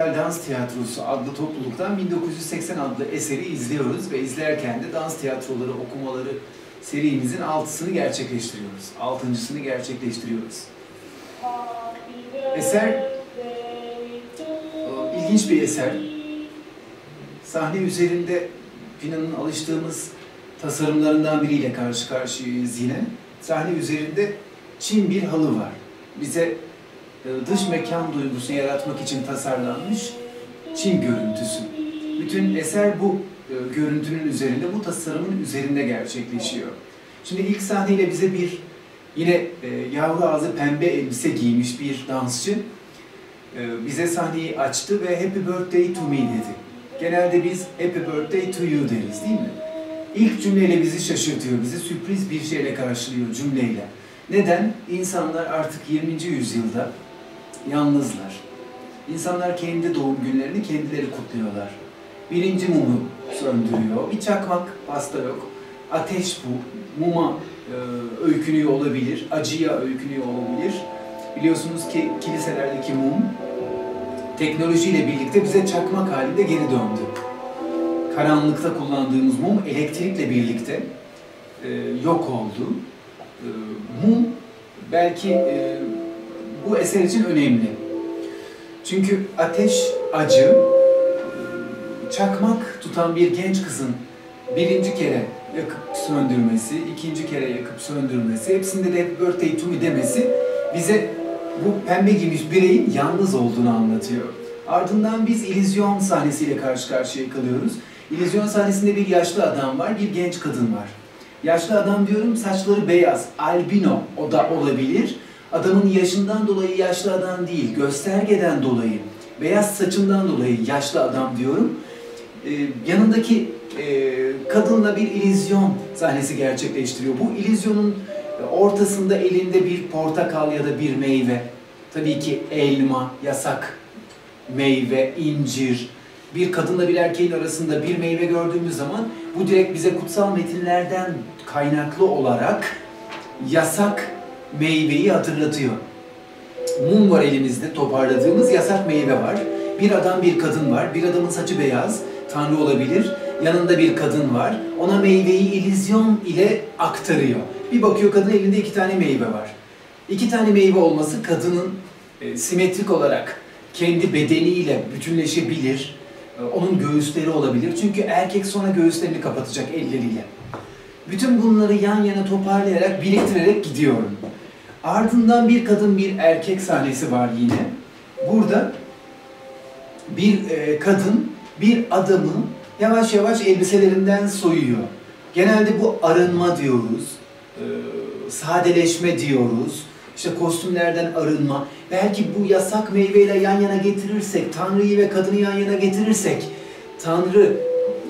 Dans Tiyatrosu adlı topluluktan 1980 adlı eseri izliyoruz ve izlerken de dans tiyatroları okumaları serimizin altısını gerçekleştiriyoruz. Altıncısını gerçekleştiriyoruz. Eser ilginç bir eser. Sahne üzerinde Pina'nın alıştığımız tasarımlarından biriyle karşı karşıyayız yine. Sahne üzerinde Çin bir halı var. Bize dış mekan duygusunu yaratmak için tasarlanmış Çin görüntüsü. Bütün eser bu e, görüntünün üzerinde, bu tasarımın üzerinde gerçekleşiyor. Şimdi ilk sahneyle bize bir yine e, yavru ağzı pembe elbise giymiş bir dansçı bize sahneyi açtı ve Happy Birthday to me dedi. Genelde biz Happy Birthday to you deriz değil mi? İlk cümleyle bizi şaşırtıyor, bizi sürpriz bir şeyle karşılıyor cümleyle. Neden? İnsanlar artık 20. yüzyılda yalnızlar. İnsanlar kendi doğum günlerini kendileri kutluyorlar. Birinci mumu söndürüyor. Bir çakmak, pasta yok. Ateş bu. Muma e, öykünüyor olabilir. Acıya öykünüyor olabilir. Biliyorsunuz ki kiliselerdeki mum teknolojiyle birlikte bize çakmak halinde geri döndü. Karanlıkta kullandığımız mum elektrikle birlikte e, yok oldu. E, mum belki e, bu eser için önemli. Çünkü ateş, acı, çakmak tutan bir genç kızın birinci kere yakıp söndürmesi, ikinci kere yakıp söndürmesi, hepsinde de Happy Birthday to me demesi bize bu pembe giymiş bireyin yalnız olduğunu anlatıyor. Ardından biz illüzyon sahnesiyle karşı karşıya kalıyoruz. İllüzyon sahnesinde bir yaşlı adam var, bir genç kadın var. Yaşlı adam diyorum saçları beyaz, albino o da olabilir. Adamın yaşından dolayı yaşlı adam değil, göstergeden dolayı, beyaz saçından dolayı yaşlı adam diyorum. Ee, yanındaki e, kadınla bir ilizyon sahnesi gerçekleştiriyor. Bu ilizyonun ortasında elinde bir portakal ya da bir meyve. Tabii ki elma, yasak meyve, incir. Bir kadınla bir erkeğin arasında bir meyve gördüğümüz zaman bu direkt bize kutsal metinlerden kaynaklı olarak yasak meyveyi hatırlatıyor. Mum var elimizde toparladığımız yasak meyve var. Bir adam bir kadın var. Bir adamın saçı beyaz. Tanrı olabilir. Yanında bir kadın var. Ona meyveyi ilizyon ile aktarıyor. Bir bakıyor kadın elinde iki tane meyve var. İki tane meyve olması kadının e, simetrik olarak kendi bedeniyle bütünleşebilir. E, onun göğüsleri olabilir. Çünkü erkek sonra göğüslerini kapatacak elleriyle. Bütün bunları yan yana toparlayarak, biriktirerek gidiyorum. Ardından bir kadın bir erkek sahnesi var yine. Burada bir e, kadın bir adamı yavaş yavaş elbiselerinden soyuyor. Genelde bu arınma diyoruz, e, sadeleşme diyoruz, işte kostümlerden arınma. Belki bu yasak meyveyle yan yana getirirsek, Tanrı'yı ve kadını yan yana getirirsek, Tanrı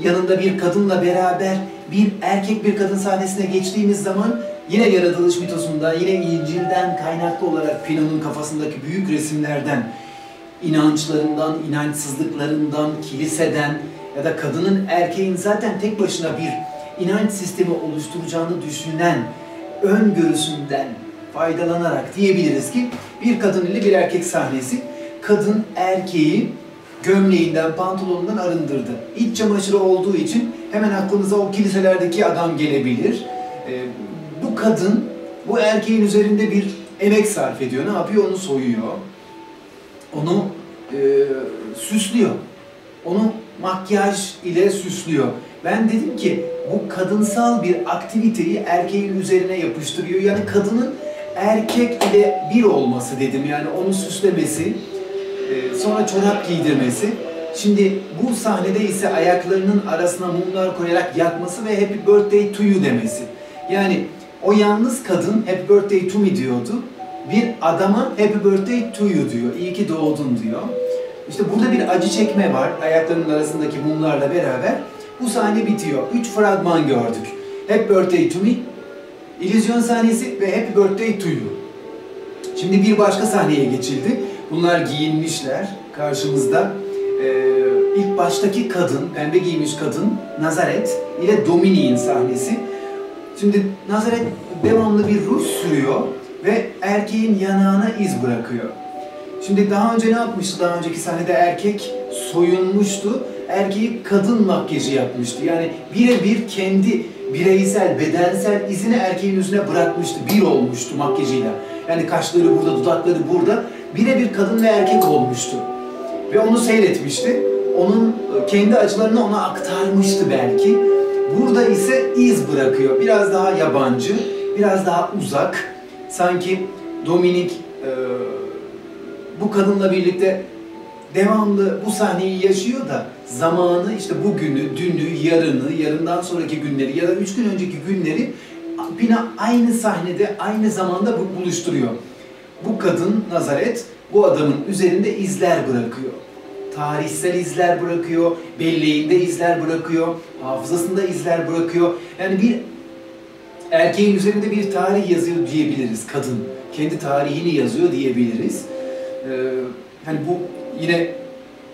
yanında bir kadınla beraber bir erkek bir kadın sahnesine geçtiğimiz zaman Yine yaratılış mitosundan, yine İncil'den kaynaklı olarak Pino'nun kafasındaki büyük resimlerden, inançlarından, inançsızlıklarından, kiliseden ya da kadının erkeğin zaten tek başına bir inanç sistemi oluşturacağını düşünen öngörüsünden faydalanarak diyebiliriz ki bir kadın ile bir erkek sahnesi kadın erkeği gömleğinden, pantolonundan arındırdı. İç çamaşırı olduğu için hemen aklınıza o kiliselerdeki adam gelebilir. Ee, bu kadın bu erkeğin üzerinde bir emek sarf ediyor. Ne yapıyor? Onu soyuyor. Onu e, süslüyor. Onu makyaj ile süslüyor. Ben dedim ki bu kadınsal bir aktiviteyi erkeğin üzerine yapıştırıyor. Yani kadının erkek ile bir olması dedim. Yani onu süslemesi, e, sonra çorap giydirmesi. Şimdi bu sahnede ise ayaklarının arasına mumlar koyarak yakması ve Happy Birthday to you demesi. Yani o yalnız kadın Happy Birthday to me diyordu. Bir adama Happy Birthday to you diyor. İyi ki doğdun diyor. İşte burada bir acı çekme var ayaklarının arasındaki mumlarla beraber. Bu sahne bitiyor. Üç fragman gördük. Happy Birthday to me, İllüzyon sahnesi ve Happy Birthday to you. Şimdi bir başka sahneye geçildi. Bunlar giyinmişler karşımızda. Ee, ilk baştaki kadın, pembe giymiş kadın Nazaret ile Dominik'in sahnesi. Şimdi Nazaret devamlı bir ruj sürüyor ve erkeğin yanağına iz bırakıyor. Şimdi daha önce ne yapmıştı? Daha önceki sahnede erkek soyunmuştu. Erkeği kadın makyajı yapmıştı. Yani birebir kendi bireysel, bedensel izini erkeğin yüzüne bırakmıştı. Bir olmuştu makyajıyla. Yani kaşları burada, dudakları burada. Birebir kadın ve erkek olmuştu. Ve onu seyretmişti. Onun kendi acılarını ona aktarmıştı belki. Burada ise iz bırakıyor. Biraz daha yabancı, biraz daha uzak. Sanki Dominik e, bu kadınla birlikte devamlı bu sahneyi yaşıyor da zamanı işte bugünü, dünü, yarını, yarından sonraki günleri ya da üç gün önceki günleri yine aynı sahnede, aynı zamanda bu- buluşturuyor. Bu kadın Nazaret bu adamın üzerinde izler bırakıyor. Tarihsel izler bırakıyor, belleğinde izler bırakıyor, hafızasında izler bırakıyor. Yani bir erkeğin üzerinde bir tarih yazıyor diyebiliriz kadın. Kendi tarihini yazıyor diyebiliriz. Ee, hani bu yine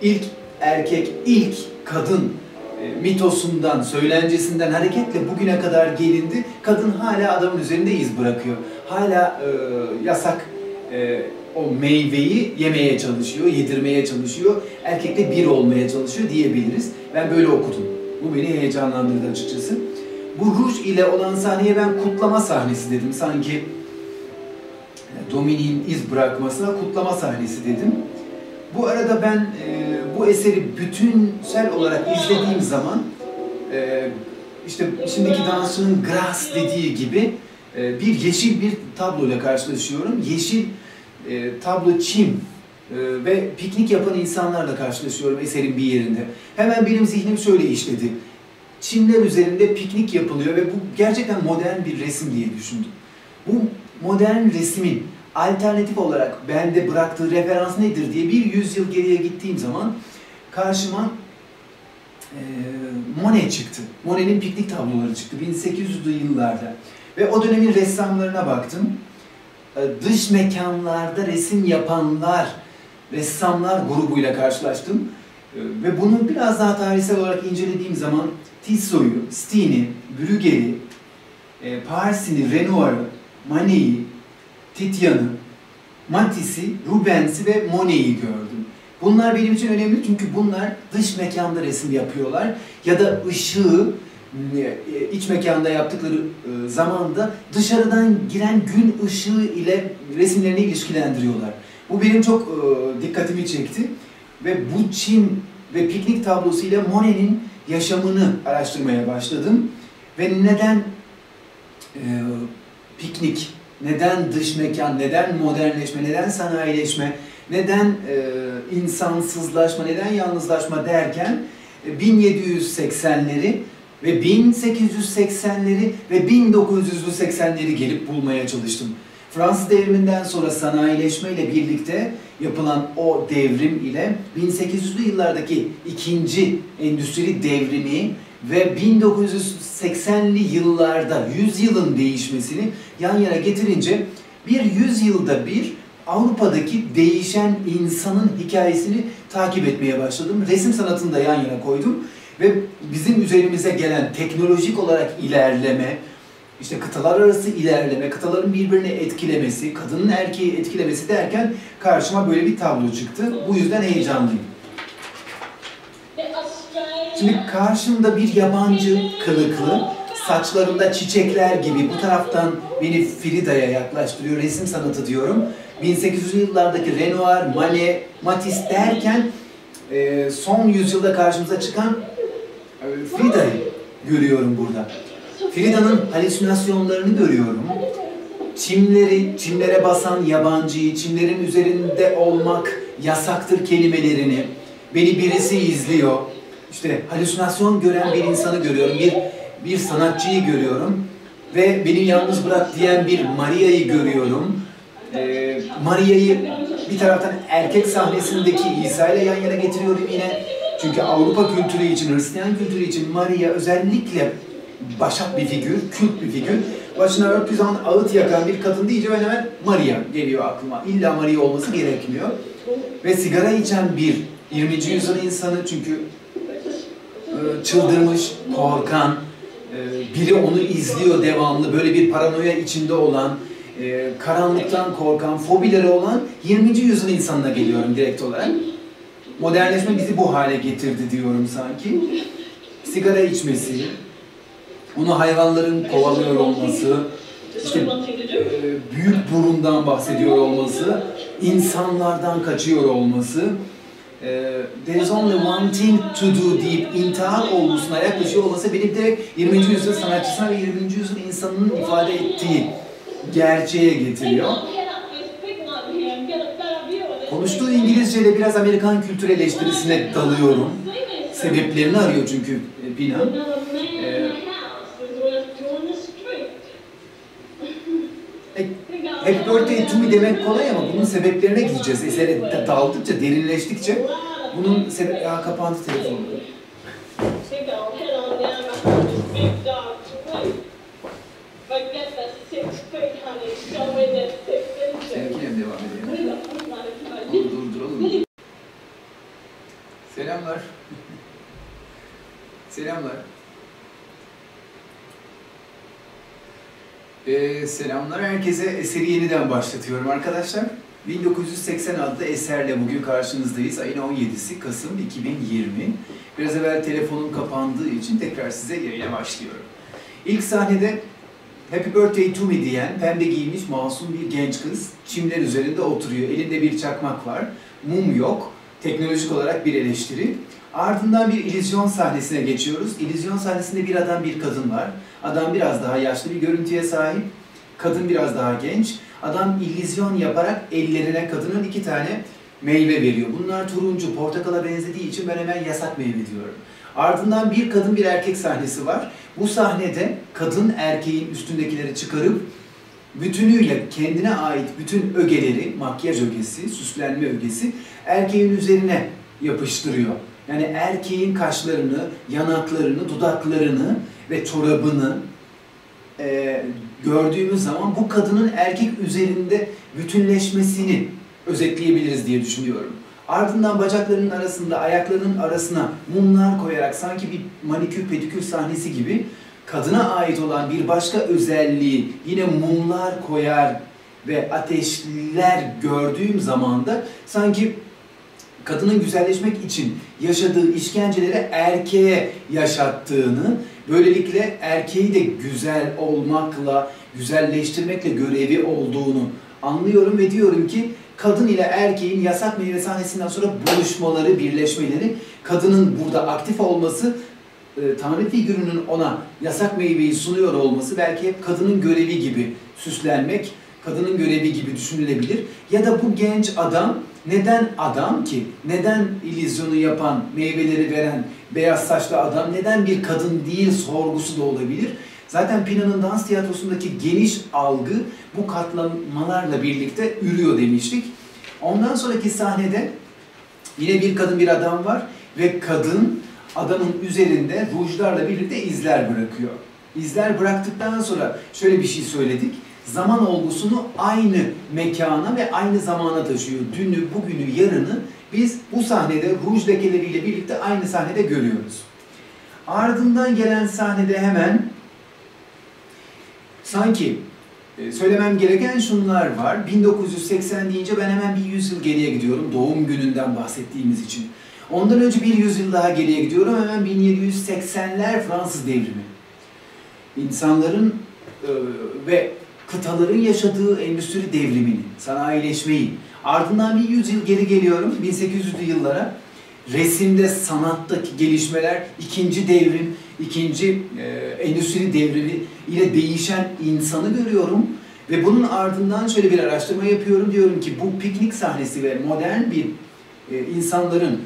ilk erkek, ilk kadın e, mitosundan, söylencesinden hareketle bugüne kadar gelindi. Kadın hala adamın üzerinde iz bırakıyor. Hala e, yasak e, o meyveyi yemeye çalışıyor, yedirmeye çalışıyor. Erkekle bir olmaya çalışıyor diyebiliriz. Ben böyle okudum. Bu beni heyecanlandırdı açıkçası. Bu ruj ile olan sahneye ben kutlama sahnesi dedim. Sanki e, Dominik'in iz bırakmasına kutlama sahnesi dedim. Bu arada ben e, bu eseri bütünsel olarak izlediğim zaman e, işte şimdiki dansçının Grass dediği gibi e, bir yeşil bir tabloyla karşılaşıyorum. Yeşil e, tablo çim e, ve piknik yapan insanlarla karşılaşıyorum eserin bir yerinde. Hemen benim zihnim şöyle işledi. Çimler üzerinde piknik yapılıyor ve bu gerçekten modern bir resim diye düşündüm. Bu modern resmin alternatif olarak bende bıraktığı referans nedir diye bir yüzyıl geriye gittiğim zaman karşıma e, Monet çıktı. Monet'in piknik tabloları çıktı 1800'lü yıllarda. Ve o dönemin ressamlarına baktım. E, dış mekanlarda resim yapanlar, ressamlar grubuyla karşılaştım. E, ve bunu biraz daha tarihsel olarak incelediğim zaman Tissot'u, Steen'i, Bruegel'i, e, Parsini, Renoir'ı, Manet'i, Titian'ı, Matisse'i, Rubens'i ve Monet'i gördüm. Bunlar benim için önemli çünkü bunlar dış mekanda resim yapıyorlar ya da ışığı iç mekanda yaptıkları e, zamanda dışarıdan giren gün ışığı ile resimlerini ilişkilendiriyorlar. Bu benim çok e, dikkatimi çekti ve bu Çin ve piknik tablosu ile Monet'in yaşamını araştırmaya başladım ve neden e, piknik, neden dış mekan, neden modernleşme, neden sanayileşme, neden e, insansızlaşma, neden yalnızlaşma derken e, 1780'leri ve 1880'leri ve 1980'leri gelip bulmaya çalıştım. Fransız devriminden sonra sanayileşme ile birlikte yapılan o devrim ile 1800'lü yıllardaki ikinci endüstri devrimi ve 1980'li yıllarda 100 yılın değişmesini yan yana getirince bir 100 yılda bir Avrupa'daki değişen insanın hikayesini takip etmeye başladım. Resim sanatını da yan yana koydum ve bizim üzerimize gelen teknolojik olarak ilerleme, işte kıtalar arası ilerleme, kıtaların birbirini etkilemesi, kadının erkeği etkilemesi derken karşıma böyle bir tablo çıktı. Bu yüzden heyecanlıyım. Şimdi karşımda bir yabancı kılıklı, saçlarında çiçekler gibi bu taraftan beni Frida'ya yaklaştırıyor, resim sanatı diyorum. 1800'lü yıllardaki Renoir, Manet, Matisse derken e, son yüzyılda karşımıza çıkan Frida'yı görüyorum burada. Frida'nın halüsinasyonlarını görüyorum. Çimleri, çimlere basan yabancıyı, çimlerin üzerinde olmak yasaktır kelimelerini, beni birisi izliyor. İşte halüsinasyon gören bir insanı görüyorum, bir bir sanatçıyı görüyorum ve beni yalnız bırak diyen bir Maria'yı görüyorum. Ee, Maria'yı bir taraftan erkek sahnesindeki İsa ile yan yana getiriyorum yine. Çünkü Avrupa kültürü için, Hristiyan kültürü için Maria özellikle başat bir figür, kült bir figür. Başına örtüsü an ağıt yakan bir kadın deyince ben hemen Maria geliyor aklıma. İlla Maria olması gerekmiyor. Ve sigara içen bir 20. yüzyıl insanı çünkü e, çıldırmış, korkan, e, biri onu izliyor devamlı, böyle bir paranoya içinde olan, e, karanlıktan korkan, fobileri olan 20. yüzyıl insanına geliyorum direkt olarak. Modernleşme bizi bu hale getirdi diyorum sanki. Sigara içmesi, onu hayvanların kovalıyor olması, işte e, büyük burundan bahsediyor olması, insanlardan kaçıyor olması, e, there is only one thing to do deyip intihar olgusuna yaklaşıyor olması benim direkt 20. yüzyıl sanatçısına ve 20. yüzyıl insanının ifade ettiği gerçeğe getiriyor. Konuştuğu İngilizceyle biraz Amerikan kültür eleştirisine dalıyorum. Sebeplerini arıyor çünkü Pina. Ee, Happy Birthday to me demek kolay ama bunun sebeplerine gideceğiz. Esere daldıkça, derinleştikçe bunun sebep... Ya kapandı telefonu. Selamlar. Ee, selamlar herkese. Eseri yeniden başlatıyorum arkadaşlar. 1980 adlı eserle bugün karşınızdayız. Ayın 17'si Kasım 2020. Biraz evvel telefonum kapandığı için tekrar size yayına başlıyorum. İlk sahnede Happy Birthday to me diyen pembe giymiş masum bir genç kız çimler üzerinde oturuyor. Elinde bir çakmak var. Mum yok. Teknolojik olarak bir eleştiri. Ardından bir illüzyon sahnesine geçiyoruz. İllüzyon sahnesinde bir adam bir kadın var. Adam biraz daha yaşlı bir görüntüye sahip. Kadın biraz daha genç. Adam illüzyon yaparak ellerine kadının iki tane meyve veriyor. Bunlar turuncu, portakala benzediği için ben hemen yasak meyve diyorum. Ardından bir kadın bir erkek sahnesi var. Bu sahnede kadın erkeğin üstündekileri çıkarıp bütünüyle kendine ait bütün ögeleri, makyaj ögesi, süslenme ögesi erkeğin üzerine yapıştırıyor. Yani erkeğin kaşlarını, yanaklarını, dudaklarını ve çorabını e, gördüğümüz zaman bu kadının erkek üzerinde bütünleşmesini özetleyebiliriz diye düşünüyorum. Ardından bacaklarının arasında, ayaklarının arasına mumlar koyarak sanki bir manikür pedikür sahnesi gibi kadına ait olan bir başka özelliği yine mumlar koyar ve ateşler gördüğüm zaman da sanki kadının güzelleşmek için yaşadığı işkenceleri erkeğe yaşattığını, böylelikle erkeği de güzel olmakla, güzelleştirmekle görevi olduğunu anlıyorum ve diyorum ki kadın ile erkeğin yasak meyve sahnesinden sonra buluşmaları, birleşmeleri, kadının burada aktif olması, e, Tanrı figürünün ona yasak meyveyi sunuyor olması belki hep kadının görevi gibi süslenmek, kadının görevi gibi düşünülebilir. Ya da bu genç adam neden adam ki? Neden illüzyonu yapan, meyveleri veren beyaz saçlı adam neden bir kadın değil sorgusu da olabilir. Zaten Pina'nın dans tiyatrosundaki geniş algı bu katlanmalarla birlikte ürüyor demiştik. Ondan sonraki sahnede yine bir kadın bir adam var ve kadın adamın üzerinde rujlarla birlikte izler bırakıyor. İzler bıraktıktan sonra şöyle bir şey söyledik. Zaman olgusunu aynı mekana ve aynı zamana taşıyor. Dünü, bugünü, yarını biz bu sahnede ruj lekeleriyle birlikte aynı sahnede görüyoruz. Ardından gelen sahnede hemen sanki e, söylemem gereken şunlar var. 1980 deyince ben hemen bir yüzyıl geriye gidiyorum. Doğum gününden bahsettiğimiz için. Ondan önce bir yüzyıl daha geriye gidiyorum. Hemen 1780'ler Fransız devrimi. İnsanların e, ve kıtaların yaşadığı endüstri devrimini, sanayileşmeyi. Ardından bir yüzyıl geri geliyorum 1800'lü yıllara. Resimde, sanattaki gelişmeler, ikinci devrim, ikinci e, endüstri devrimi ile değişen insanı görüyorum. Ve bunun ardından şöyle bir araştırma yapıyorum. Diyorum ki bu piknik sahnesi ve modern bir e, insanların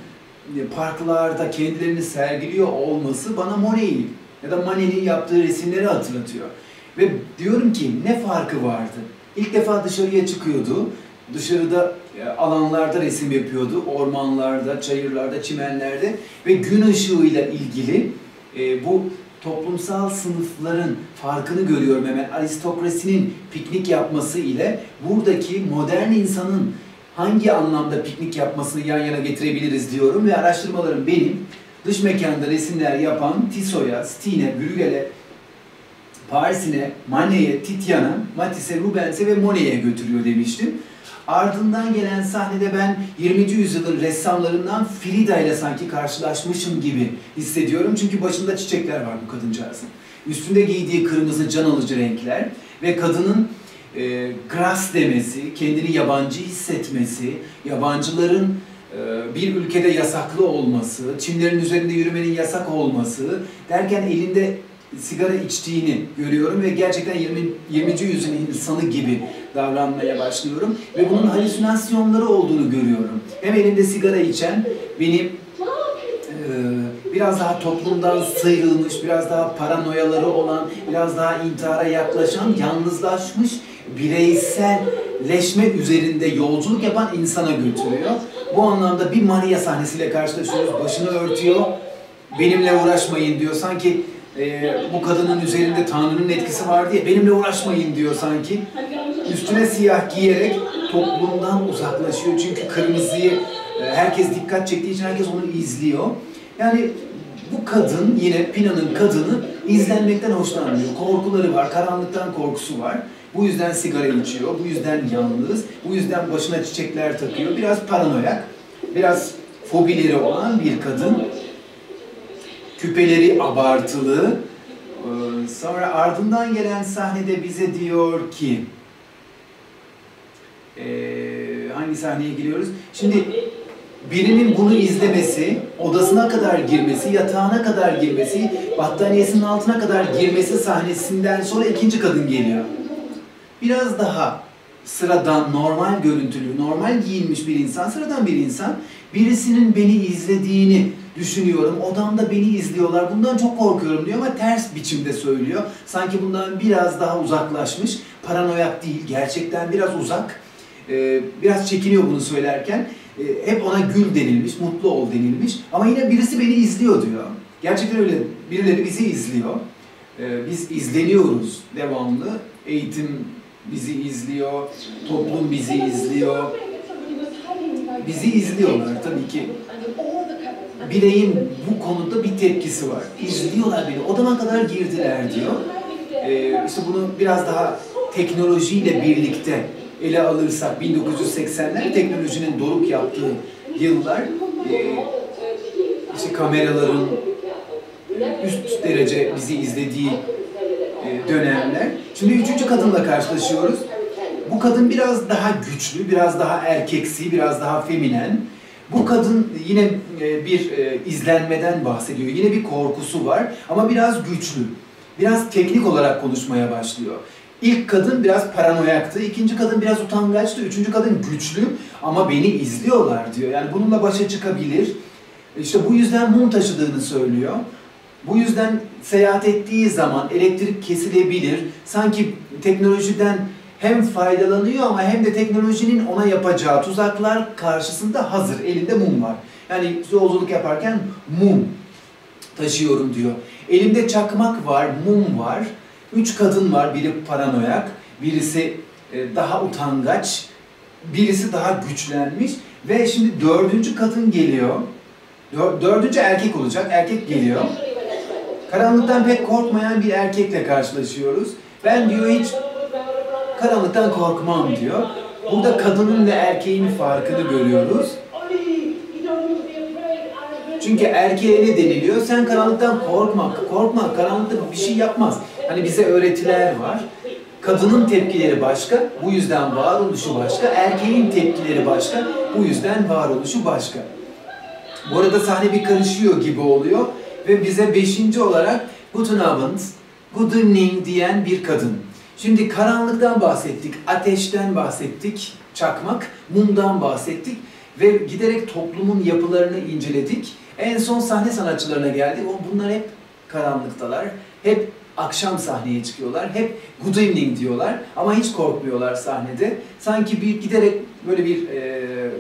e, parklarda kendilerini sergiliyor olması bana Monet'i ya da Manet'in yaptığı resimleri hatırlatıyor. Ve diyorum ki ne farkı vardı? İlk defa dışarıya çıkıyordu. Dışarıda e, alanlarda resim yapıyordu. Ormanlarda, çayırlarda, çimenlerde ve gün ışığıyla ilgili e, bu toplumsal sınıfların farkını görüyorum hemen. Aristokrasinin piknik yapması ile buradaki modern insanın hangi anlamda piknik yapmasını yan yana getirebiliriz diyorum ve araştırmalarım benim dış mekanda resimler yapan Tissot'a, Stine, Bruegel'e Paris'ine, Manet'e, Titian'a, Matisse'e, Rubens'e ve Monet'e götürüyor demiştim. Ardından gelen sahnede ben 20. yüzyılın ressamlarından Frida ile sanki karşılaşmışım gibi hissediyorum. Çünkü başında çiçekler var bu kadıncağızın. Üstünde giydiği kırmızı can alıcı renkler ve kadının e, gras demesi, kendini yabancı hissetmesi, yabancıların e, bir ülkede yasaklı olması, çimlerin üzerinde yürümenin yasak olması derken elinde sigara içtiğini görüyorum ve gerçekten 20. 20. yüzyılın insanı gibi davranmaya başlıyorum ve bunun halüsinasyonları olduğunu görüyorum. Hem elinde sigara içen, benim biraz daha toplumdan sıyrılmış, biraz daha paranoyaları olan, biraz daha intihara yaklaşan, yalnızlaşmış, bireyselleşme üzerinde yolculuk yapan insana götürüyor. Bu anlamda bir Maria sahnesiyle karşılaşıyoruz. Başını örtüyor, benimle uğraşmayın diyor. Sanki e, bu kadının üzerinde Tanrı'nın etkisi var diye benimle uğraşmayın diyor sanki. Üstüne siyah giyerek toplumdan uzaklaşıyor. Çünkü kırmızıyı e, herkes dikkat çektiği için herkes onu izliyor. Yani bu kadın yine Pina'nın kadını izlenmekten hoşlanmıyor. Korkuları var, karanlıktan korkusu var. Bu yüzden sigara içiyor, bu yüzden yalnız, bu yüzden başına çiçekler takıyor. Biraz paranoyak, biraz fobileri olan bir kadın. Küpeleri abartılı. Ee, Sonra ardından gelen sahnede bize diyor ki, ee, hangi sahneye giriyoruz? Şimdi birinin bunu izlemesi, odasına kadar girmesi, yatağına kadar girmesi, battaniyesinin altına kadar girmesi sahnesinden sonra ikinci kadın geliyor. Biraz daha sıradan, normal görüntülü, normal giyinmiş bir insan, sıradan bir insan, birisinin beni izlediğini düşünüyorum. Odamda beni izliyorlar. Bundan çok korkuyorum diyor ama ters biçimde söylüyor. Sanki bundan biraz daha uzaklaşmış. Paranoyak değil, gerçekten biraz uzak. Ee, biraz çekiniyor bunu söylerken. Ee, hep ona gül denilmiş, mutlu ol denilmiş. Ama yine birisi beni izliyor diyor. Gerçekten öyle. Birileri bizi izliyor. Ee, biz izleniyoruz devamlı. Eğitim bizi izliyor, toplum bizi izliyor. Bizi izliyorlar tabii ki. Bireyin bu konuda bir tepkisi var. İzliyorlar beni. Odama kadar girdiler diyor. Ee, işte bunu biraz daha teknolojiyle birlikte ele alırsak 1980'ler teknolojinin doruk yaptığı yıllar e, işte kameraların üst derece bizi izlediği e, dönemler. Şimdi üçüncü kadınla karşılaşıyoruz. Bu kadın biraz daha güçlü, biraz daha erkeksi, biraz daha feminen. Bu kadın yine e, bir e, izlenmeden bahsediyor. Yine bir korkusu var ama biraz güçlü. Biraz teknik olarak konuşmaya başlıyor. İlk kadın biraz paranoyaktı, ikinci kadın biraz utangaçtı, üçüncü kadın güçlü ama beni izliyorlar diyor. Yani bununla başa çıkabilir. İşte bu yüzden mum taşıdığını söylüyor. Bu yüzden seyahat ettiği zaman elektrik kesilebilir. Sanki teknolojiden hem faydalanıyor ama hem de teknolojinin ona yapacağı tuzaklar karşısında hazır. Elinde mum var. Yani yolculuk yaparken mum taşıyorum diyor. Elimde çakmak var, mum var. Üç kadın var. Biri paranoyak, birisi e, daha utangaç, birisi daha güçlenmiş. Ve şimdi dördüncü kadın geliyor. Dördüncü erkek olacak. Erkek geliyor. Karanlıktan pek korkmayan bir erkekle karşılaşıyoruz. Ben diyor hiç karanlıktan korkmam diyor. Burada kadının ve erkeğin farkını görüyoruz. Çünkü erkeğe ne deniliyor? Sen karanlıktan korkma, korkma, karanlıkta bir şey yapmaz. Hani bize öğretiler var. Kadının tepkileri başka, bu yüzden varoluşu başka. Erkeğin tepkileri başka, bu yüzden varoluşu başka. Bu arada sahne bir karışıyor gibi oluyor ve bize beşinci olarak Guten Abend, Good evening diyen bir kadın. Şimdi karanlıktan bahsettik, ateşten bahsettik, çakmak, mumdan bahsettik ve giderek toplumun yapılarını inceledik. En son sahne sanatçılarına geldik. Bunlar hep karanlıktalar. Hep akşam sahneye çıkıyorlar. Hep good evening diyorlar ama hiç korkmuyorlar sahnede. Sanki bir giderek böyle bir e,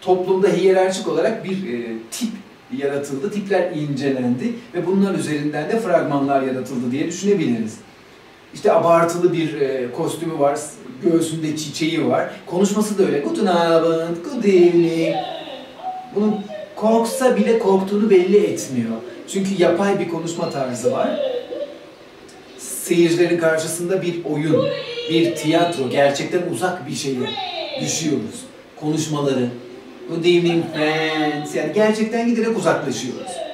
toplumda hiyerarşik olarak bir e, tip yaratıldı, tipler incelendi ve bunlar üzerinden de fragmanlar yaratıldı diye düşünebiliriz. İşte abartılı bir e, kostümü var, göğsünde çiçeği var. Konuşması da öyle. Guten Abend, good evening. Bunun korksa bile korktuğunu belli etmiyor. Çünkü yapay bir konuşma tarzı var. seyircilerin karşısında bir oyun, bir tiyatro, gerçekten uzak bir şeye düşüyoruz. Konuşmaları, good evening friends, yani gerçekten giderek uzaklaşıyoruz.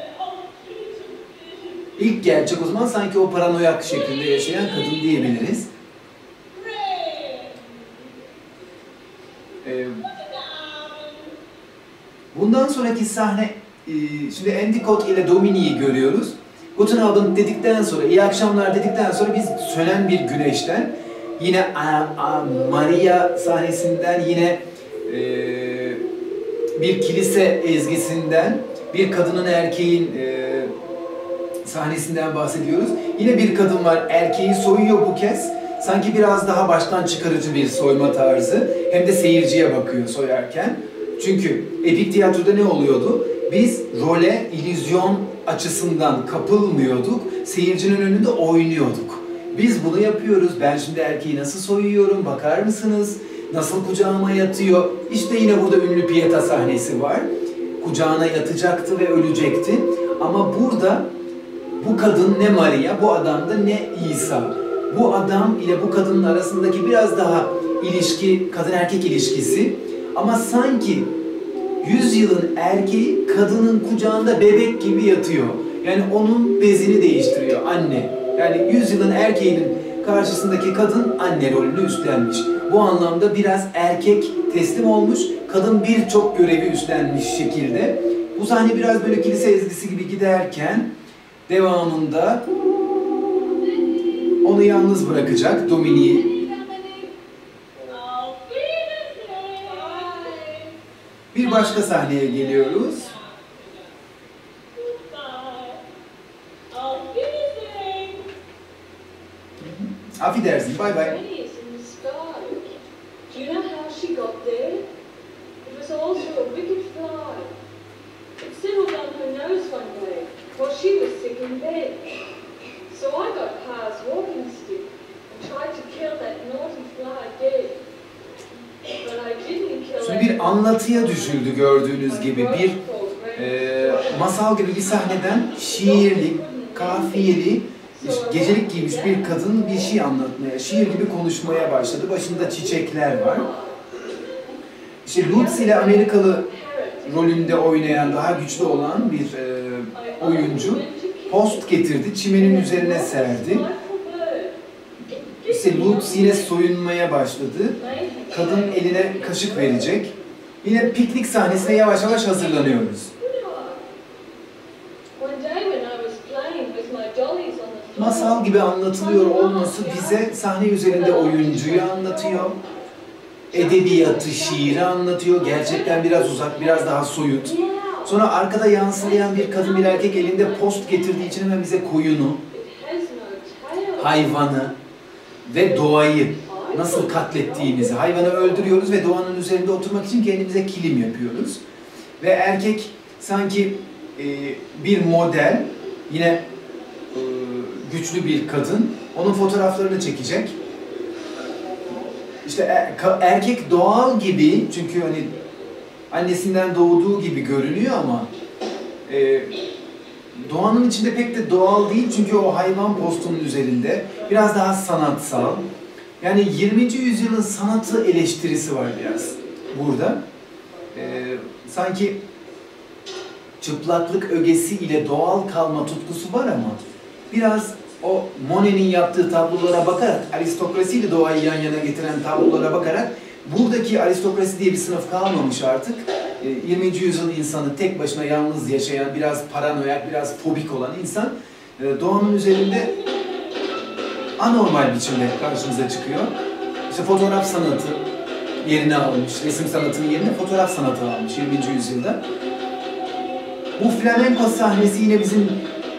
İlk gerçek o zaman sanki o paranoyak şeklinde yaşayan kadın diyebiliriz. Ee, bundan sonraki sahne, e, şimdi Endicott ile Domini'yi görüyoruz. Guten Abend dedikten sonra, iyi akşamlar dedikten sonra biz sönen bir güneşten, yine Maria sahnesinden, yine e, bir kilise ezgisinden, bir kadının erkeğin e, sahnesinden bahsediyoruz. Yine bir kadın var, erkeği soyuyor bu kez. Sanki biraz daha baştan çıkarıcı bir soyma tarzı. Hem de seyirciye bakıyor soyarken. Çünkü epik tiyatroda ne oluyordu? Biz role, illüzyon açısından kapılmıyorduk. Seyircinin önünde oynuyorduk. Biz bunu yapıyoruz. Ben şimdi erkeği nasıl soyuyorum? Bakar mısınız? Nasıl kucağıma yatıyor? İşte yine burada ünlü Pieta sahnesi var. Kucağına yatacaktı ve ölecekti. Ama burada bu kadın ne Maria, bu adam da ne İsa. Bu adam ile bu kadının arasındaki biraz daha ilişki, kadın erkek ilişkisi. Ama sanki yüzyılın erkeği kadının kucağında bebek gibi yatıyor. Yani onun bezini değiştiriyor anne. Yani yüzyılın erkeğinin karşısındaki kadın anne rolünü üstlenmiş. Bu anlamda biraz erkek teslim olmuş, kadın birçok görevi üstlenmiş şekilde. Bu sahne biraz böyle kilise ezgisi gibi giderken devamında onu yalnız bırakacak Domini'yi. Bir başka sahneye geliyoruz. Affedersin, bay bay. Do bir anlatıya düşüldü gördüğünüz gibi. Bir e, masal gibi bir sahneden şiirli, kafiyeli, gecelik giymiş bir kadın bir şey anlatmaya, şiir gibi konuşmaya başladı. Başında çiçekler var. İşte Lutz ile Amerikalı rolünde oynayan, daha güçlü olan bir e, oyuncu post getirdi, çimenin üzerine serdi. İşte Lutz yine soyunmaya başladı. Kadın eline kaşık verecek. Yine piknik sahnesine yavaş yavaş hazırlanıyoruz. Masal gibi anlatılıyor olması bize sahne üzerinde oyuncuyu anlatıyor. Edebiyatı, şiiri anlatıyor. Gerçekten biraz uzak, biraz daha soyut. Sonra arkada yansılayan bir kadın bir erkek elinde post getirdiği için hemen bize koyunu, hayvanı ve doğayı nasıl katlettiğimizi, hayvanı öldürüyoruz ve doğanın üzerinde oturmak için kendimize kilim yapıyoruz. Ve erkek sanki e, bir model, yine e, güçlü bir kadın, onun fotoğraflarını çekecek. İşte er, erkek doğal gibi, çünkü hani annesinden doğduğu gibi görünüyor ama e, doğanın içinde pek de doğal değil çünkü o hayvan postunun üzerinde biraz daha sanatsal. Yani 20. yüzyılın sanatı eleştirisi var biraz burada. E, sanki çıplaklık ögesi ile doğal kalma tutkusu var ama biraz o Monet'in yaptığı tablolara bakarak, aristokrasiyle doğayı yan yana getiren tablolara bakarak buradaki aristokrasi diye bir sınıf kalmamış artık. 20. yüzyıl insanı tek başına yalnız yaşayan, biraz paranoyak, biraz fobik olan insan doğanın üzerinde anormal biçimde karşımıza çıkıyor. İşte fotoğraf sanatı yerini almış, resim sanatının yerine fotoğraf sanatı almış 20. yüzyılda. Bu flamenko sahnesi yine bizim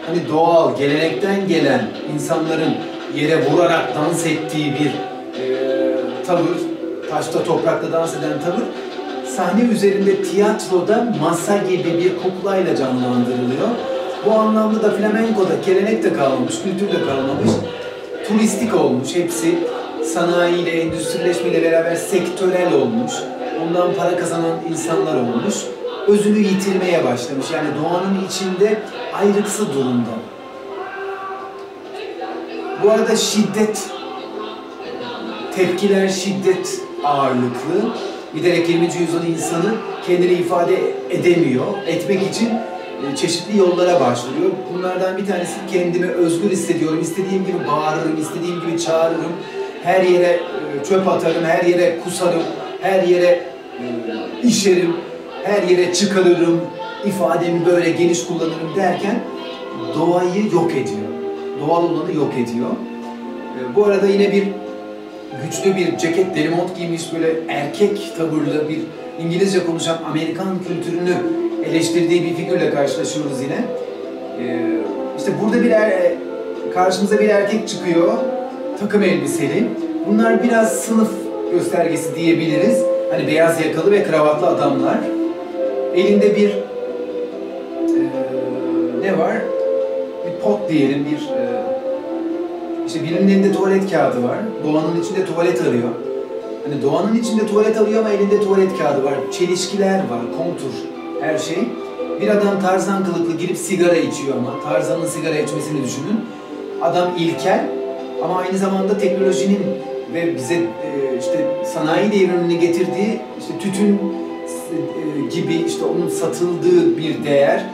hani doğal, gelenekten gelen insanların yere vurarak dans ettiği bir e, tavır, taşta toprakta dans eden tavır sahne üzerinde tiyatroda masa gibi bir kuklayla canlandırılıyor. Bu anlamda da flamenkoda gelenek de kalmamış, kültür de kalmamış. Turistik olmuş, hepsi sanayiyle, endüstrileşmeyle beraber sektörel olmuş. Ondan para kazanan insanlar olmuş. Özünü yitirmeye başlamış. Yani doğanın içinde ayrıksı durumda. Bu arada şiddet, tepkiler şiddet ağırlıklı. Giderek 20. yüzyılın insanı kendini ifade edemiyor. Etmek için çeşitli yollara başvuruyor. Bunlardan bir tanesi kendimi özgür hissediyorum. İstediğim gibi bağırırım, istediğim gibi çağırırım. Her yere e, çöp atarım, her yere kusarım, her yere e, işerim, her yere çıkarırım. ifademi böyle geniş kullanırım derken doğayı yok ediyor. Doğal olanı yok ediyor. E, Bu arada yine bir güçlü bir ceket, delimot giymiş böyle erkek tavırlı bir İngilizce konuşan Amerikan kültürünü eleştirdiği bir figürle karşılaşıyoruz yine. Ee, işte burada bir er, karşımıza bir erkek çıkıyor, takım elbiseli. Bunlar biraz sınıf göstergesi diyebiliriz. Hani beyaz yakalı ve kravatlı adamlar. Elinde bir ee, ne var? Bir pot diyelim, bir ee, işte birinin elinde tuvalet kağıdı var. Doğanın içinde tuvalet arıyor. Hani doğanın içinde tuvalet arıyor ama elinde tuvalet kağıdı var. Çelişkiler var, kontur, her şey. Bir adam tarzan kılıklı girip sigara içiyor ama. Tarzanın sigara içmesini düşünün. Adam ilkel ama aynı zamanda teknolojinin ve bize e, işte sanayi devrimini getirdiği işte tütün e, gibi işte onun satıldığı bir değer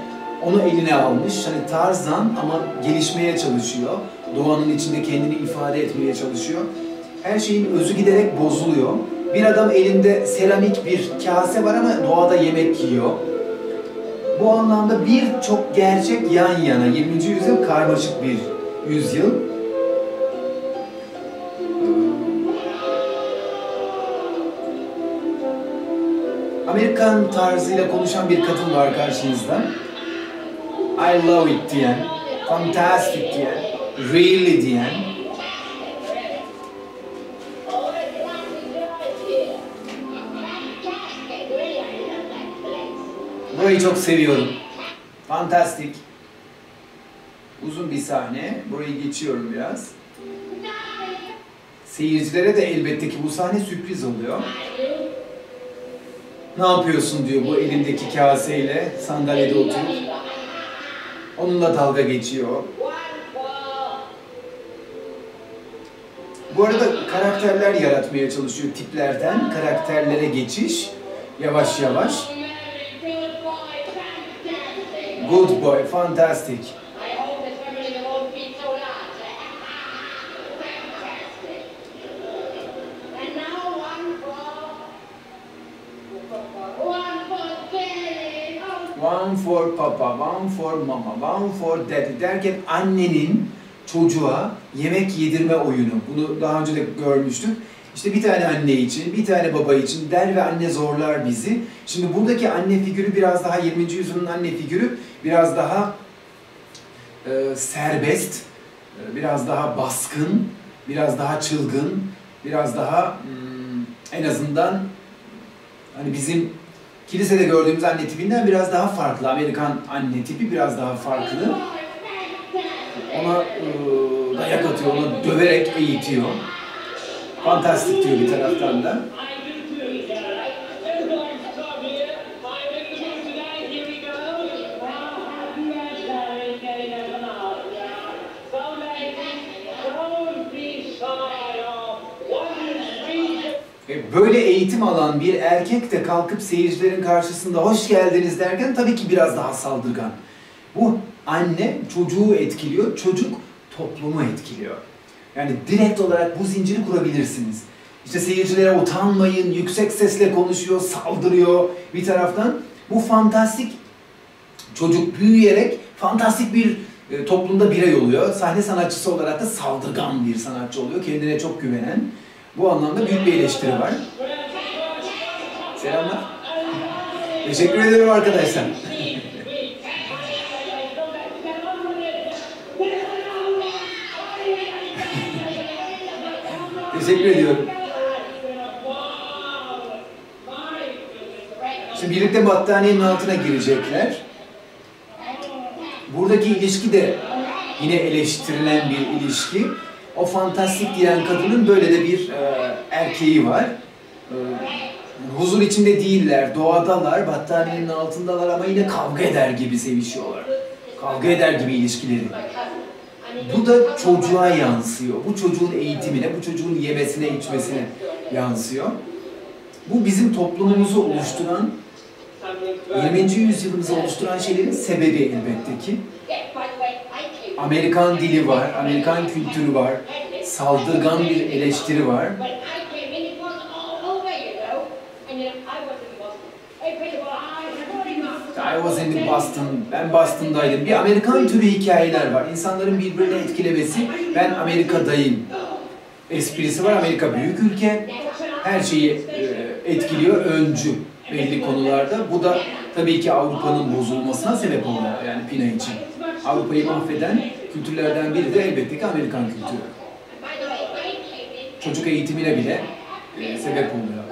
onu eline almış. Hani tarzan ama gelişmeye çalışıyor. Doğanın içinde kendini ifade etmeye çalışıyor. Her şeyin özü giderek bozuluyor. Bir adam elinde seramik bir kase var ama doğada yemek yiyor. Bu anlamda birçok gerçek yan yana. 20. yüzyıl karmaşık bir yüzyıl. Amerikan tarzıyla konuşan bir kadın var karşınızda. I love it diyen, fantastic diyen, really diyen. Burayı çok seviyorum. Fantastic. Uzun bir sahne. Burayı geçiyorum biraz. Seyircilere de elbette ki bu sahne sürpriz oluyor. Ne yapıyorsun diyor bu elindeki kaseyle sandalyede oturup. Onunla dalga geçiyor. Bu arada karakterler yaratmaya çalışıyor tiplerden. Karakterlere geçiş. Yavaş yavaş. Good boy, fantastic. One for papa, one for mama, one for daddy derken annenin çocuğa yemek yedirme oyunu. Bunu daha önce de görmüştük. İşte bir tane anne için, bir tane baba için der ve anne zorlar bizi. Şimdi buradaki anne figürü biraz daha 20. yüzyılın anne figürü biraz daha e, serbest, e, biraz daha baskın, biraz daha çılgın, biraz daha hmm, en azından hani bizim kilisede gördüğümüz anne tipinden biraz daha farklı. Amerikan anne tipi biraz daha farklı. Ona e, dayak atıyor, onu döverek eğitiyor. Fantastik diyor bir taraftan da. Böyle eğitim alan bir erkek de kalkıp seyircilerin karşısında hoş geldiniz derken tabii ki biraz daha saldırgan. Bu anne çocuğu etkiliyor, çocuk toplumu etkiliyor. Yani direkt olarak bu zinciri kurabilirsiniz. İşte seyircilere utanmayın, yüksek sesle konuşuyor, saldırıyor bir taraftan. Bu fantastik çocuk büyüyerek fantastik bir e, toplumda birey oluyor. Sahne sanatçısı olarak da saldırgan bir sanatçı oluyor. Kendine çok güvenen. Bu anlamda büyük bir eleştiri var. Selamlar. Teşekkür ederim arkadaşlar. Teşekkür ediyorum. Şimdi birlikte battaniyenin altına girecekler. Buradaki ilişki de yine eleştirilen bir ilişki. O fantastik diyen kadının böyle de bir e, erkeği var. E, huzur içinde değiller, doğadalar, battaniyenin altındalar ama yine kavga eder gibi sevişiyorlar. Kavga eder gibi ilişkileri. Bu da çocuğa yansıyor. Bu çocuğun eğitimine, bu çocuğun yemesine, içmesine yansıyor. Bu bizim toplumumuzu oluşturan, 20. yüzyılımızı oluşturan şeylerin sebebi elbette ki. Amerikan dili var, Amerikan kültürü var, saldırgan bir eleştiri var. I was in Boston, ben Boston'daydım. Bir Amerikan türü hikayeler var. İnsanların birbirini etkilemesi, ben Amerika'dayım. Esprisi var, Amerika büyük ülke. Her şeyi e, etkiliyor, öncü belli konularda. Bu da tabii ki Avrupa'nın bozulmasına sebep oluyor yani Pina için. Avrupa'yı mahveden kültürlerden biri de elbette ki Amerikan kültürü. Çocuk eğitimine bile e, sebep oluyor.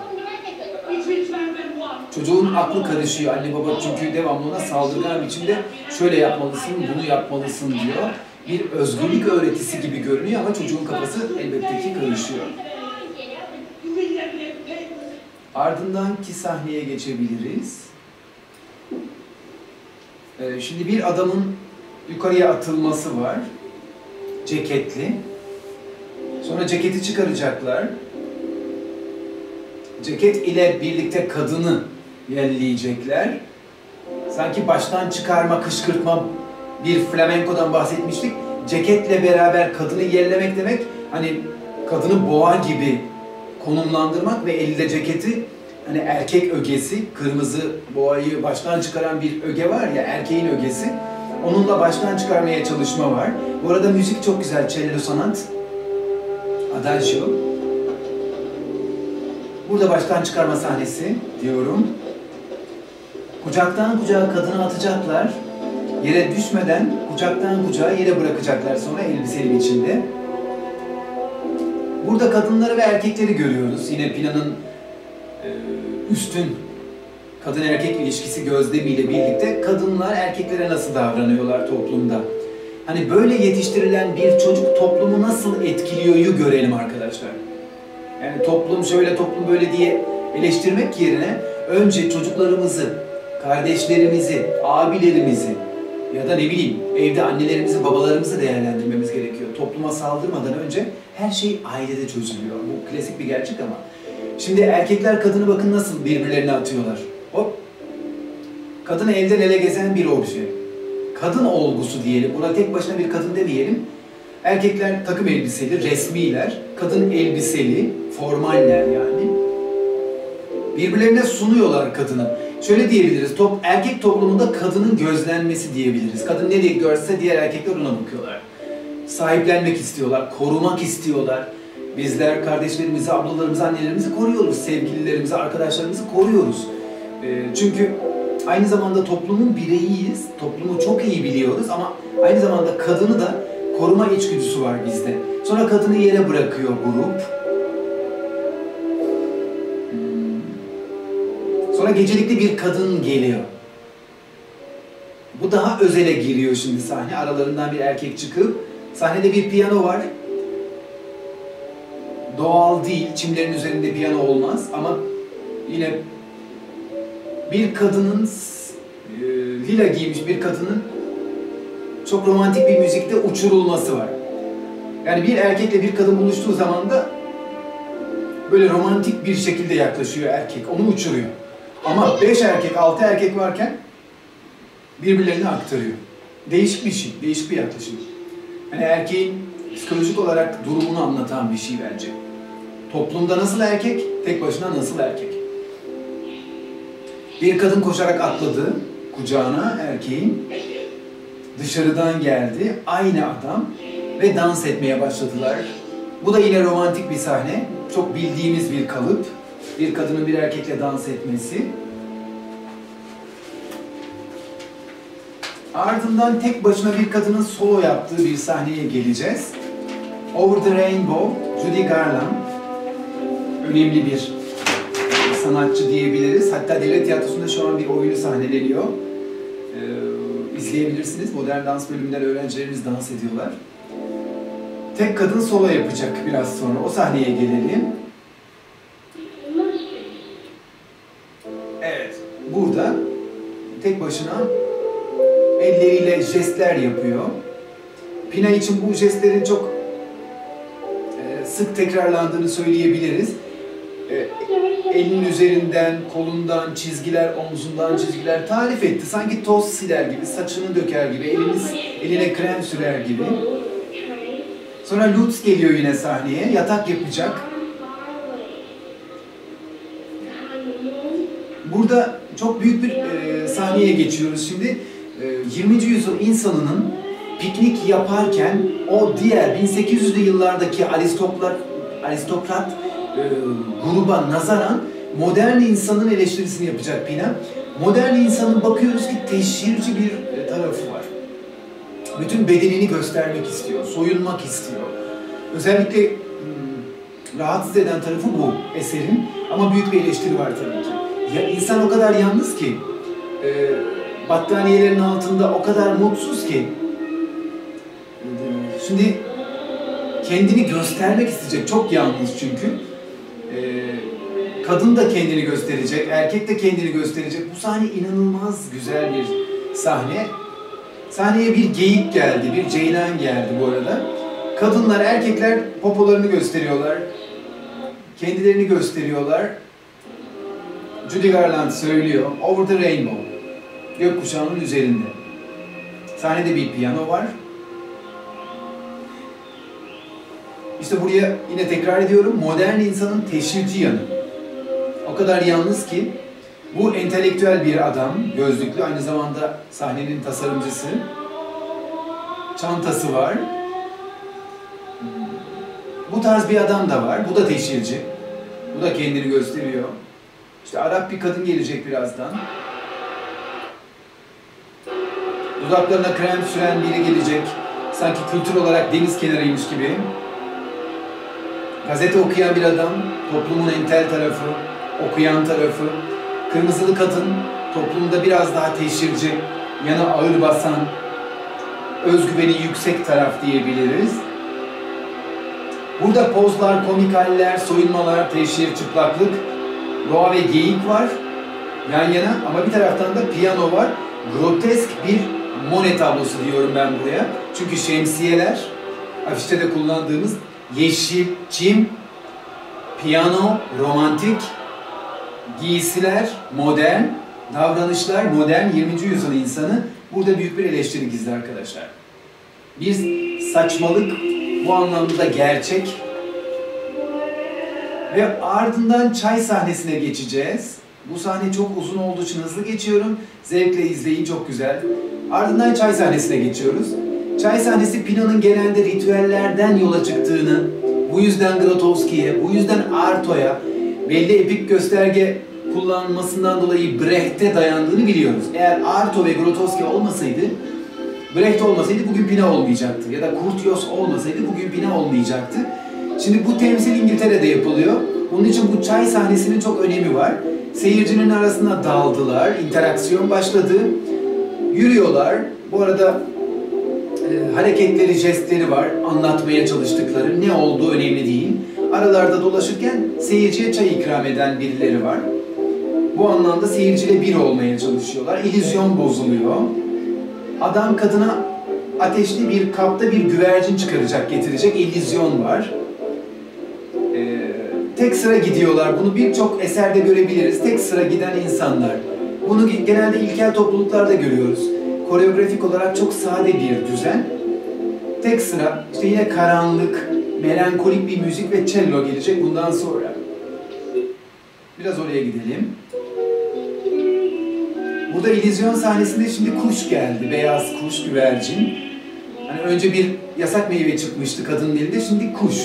Çocuğun aklı karışıyor anne baba çünkü devamlı ona saldırgan biçimde şöyle yapmalısın, bunu yapmalısın diyor. Bir özgürlük öğretisi gibi görünüyor ama çocuğun kafası elbette ki karışıyor. Ardındanki sahneye geçebiliriz. Ee, şimdi bir adamın yukarıya atılması var. Ceketli. Sonra ceketi çıkaracaklar. Ceket ile birlikte kadını yelleyecekler. Sanki baştan çıkarma, kışkırtma bir flamenkodan bahsetmiştik. Ceketle beraber kadını yellemek demek hani kadını boğa gibi konumlandırmak ve elde ceketi hani erkek ögesi, kırmızı boğayı baştan çıkaran bir öge var ya erkeğin ögesi. Onunla baştan çıkarmaya çalışma var. Bu arada müzik çok güzel, cello sanat. Adagio. Burada baştan çıkarma sahnesi diyorum. Kucaktan kucağa kadını atacaklar. Yere düşmeden kucaktan kucağa yere bırakacaklar sonra elbiseli içinde. Burada kadınları ve erkekleri görüyoruz. Yine planın üstün kadın erkek ilişkisi gözlemiyle birlikte kadınlar erkeklere nasıl davranıyorlar toplumda. Hani böyle yetiştirilen bir çocuk toplumu nasıl etkiliyoryu görelim arkadaşlar. Yani toplum şöyle toplum böyle diye eleştirmek yerine önce çocuklarımızı, kardeşlerimizi, abilerimizi ya da ne bileyim evde annelerimizi, babalarımızı değerlendirmemiz gerekiyor. Topluma saldırmadan önce her şey ailede çözülüyor. Bu klasik bir gerçek ama. Şimdi erkekler kadını bakın nasıl birbirlerine atıyorlar. Hop. Kadın elden ele gezen bir obje. Kadın olgusu diyelim. Buna tek başına bir kadın demeyelim. Erkekler takım elbiseli, resmiler. Kadın elbiseli, formaller yani. Birbirlerine sunuyorlar kadını. Şöyle diyebiliriz, top, erkek toplumunda kadının gözlenmesi diyebiliriz. Kadın ne diye görse diğer erkekler ona bakıyorlar. Sahiplenmek istiyorlar, korumak istiyorlar. Bizler kardeşlerimizi, ablalarımızı, annelerimizi koruyoruz. Sevgililerimizi, arkadaşlarımızı koruyoruz. E, çünkü aynı zamanda toplumun bireyiyiz. Toplumu çok iyi biliyoruz ama aynı zamanda kadını da koruma içgüdüsü var bizde. Sonra kadını yere bırakıyor grup. Sonra gecelikli bir kadın geliyor. Bu daha özele giriyor şimdi sahne. Aralarından bir erkek çıkıp sahnede bir piyano var. Doğal değil, çimlerin üzerinde piyano olmaz ama yine bir kadının e, lila giymiş bir kadının çok romantik bir müzikte uçurulması var. Yani bir erkekle bir kadın buluştuğu zaman da böyle romantik bir şekilde yaklaşıyor erkek, onu uçuruyor. Ama beş erkek, altı erkek varken birbirlerini aktarıyor. Değişik bir şey, değişik bir yaklaşım. Yani erkeğin psikolojik olarak durumunu anlatan bir şey bence. Toplumda nasıl erkek, tek başına nasıl erkek. Bir kadın koşarak atladı kucağına erkeğin. Dışarıdan geldi, aynı adam ve dans etmeye başladılar. Bu da yine romantik bir sahne. Çok bildiğimiz bir kalıp. Bir kadının bir erkekle dans etmesi. Ardından tek başına bir kadının solo yaptığı bir sahneye geleceğiz. Over the Rainbow, Judy Garland. Önemli bir sanatçı diyebiliriz. Hatta devlet tiyatrosunda şu an bir oyunu sahneleniyor. Ee, izleyebilirsiniz. Modern dans bölümünden öğrencilerimiz dans ediyorlar. Tek kadın solo yapacak biraz sonra. O sahneye gelelim. Evet. Burada tek başına elleriyle jestler yapıyor. Pina için bu jestlerin çok e, sık tekrarlandığını söyleyebiliriz. E, elinin üzerinden, kolundan çizgiler, omzundan çizgiler tarif etti. Sanki toz siler gibi, saçını döker gibi, eliniz, eline krem sürer gibi. Sonra Lutz geliyor yine sahneye, yatak yapacak. Burada çok büyük bir e, sahneye geçiyoruz şimdi. E, 20. yüzyıl insanının piknik yaparken o diğer 1800'lü yıllardaki aristokrat aristokrat e, gruba nazaran modern insanın eleştirisini yapacak Pina. Modern insanın bakıyoruz ki teşhirci bir e, tarafı var. Bütün bedenini göstermek istiyor, soyunmak istiyor. Özellikle hmm, rahatsız eden tarafı bu eserin ama büyük bir eleştiri var tabii ki. Ya insan o kadar yalnız ki, e, battaniyelerin altında o kadar mutsuz ki. Şimdi kendini göstermek isteyecek, çok yalnız çünkü. E, kadın da kendini gösterecek, erkek de kendini gösterecek. Bu sahne inanılmaz güzel bir sahne. Sahneye bir geyik geldi, bir ceylan geldi bu arada. Kadınlar, erkekler popolarını gösteriyorlar. Kendilerini gösteriyorlar. Judy Garland söylüyor. Over the Rainbow. Gökkuşağının üzerinde. Sahnede bir piyano var. İşte buraya yine tekrar ediyorum. Modern insanın teşhirci yanı. O kadar yalnız ki bu entelektüel bir adam, gözlüklü, aynı zamanda sahnenin tasarımcısı. Çantası var. Bu tarz bir adam da var. Bu da teşhirci. Bu da kendini gösteriyor. İşte Arap bir kadın gelecek birazdan. Dudaklarına krem süren biri gelecek. Sanki kültür olarak deniz kenarıymış gibi. Gazete okuyan bir adam, toplumun entel tarafı, okuyan tarafı. Kırmızılı kadın, toplumda biraz daha teşhirci, yana ağır basan, özgüveni yüksek taraf diyebiliriz. Burada pozlar, komik haller, soyunmalar, teşhir, çıplaklık, Doğa ve geyik var yan yana ama bir taraftan da piyano var. Grotesk bir Monet tablosu diyorum ben buraya. Çünkü şemsiyeler, afişte de kullandığımız yeşil, çim, piyano, romantik, giysiler, modern, davranışlar, modern 20. yüzyıl insanı burada büyük bir eleştiri gizli arkadaşlar. Bir saçmalık bu anlamda gerçek, ve ardından çay sahnesine geçeceğiz. Bu sahne çok uzun olduğu için hızlı geçiyorum. Zevkle izleyin, çok güzel. Ardından çay sahnesine geçiyoruz. Çay sahnesi Pina'nın genelde ritüellerden yola çıktığını, bu yüzden Grotowski'ye, bu yüzden Arto'ya, belli epik gösterge kullanmasından dolayı Brecht'e dayandığını biliyoruz. Eğer Arto ve Grotowski olmasaydı, Brecht olmasaydı bugün Pina olmayacaktı. Ya da Curtius olmasaydı bugün Pina olmayacaktı. Şimdi bu temsil İngiltere'de yapılıyor. Bunun için bu çay sahnesinin çok önemi var. Seyircinin arasına daldılar, interaksiyon başladı. Yürüyorlar. Bu arada e, hareketleri, jestleri var. Anlatmaya çalıştıkları. Ne olduğu önemli değil. Aralarda dolaşırken seyirciye çay ikram eden birileri var. Bu anlamda seyirciyle bir olmaya çalışıyorlar. İllüzyon bozuluyor. Adam kadına ateşli bir kapta bir güvercin çıkaracak, getirecek. İllüzyon var tek sıra gidiyorlar. Bunu birçok eserde görebiliriz. Tek sıra giden insanlar. Bunu genelde ilkel topluluklarda görüyoruz. Koreografik olarak çok sade bir düzen. Tek sıra, işte yine karanlık, melankolik bir müzik ve cello gelecek bundan sonra. Biraz oraya gidelim. Burada illüzyon sahnesinde şimdi kuş geldi. Beyaz kuş, güvercin. Hani önce bir yasak meyve çıkmıştı kadının elinde, şimdi kuş.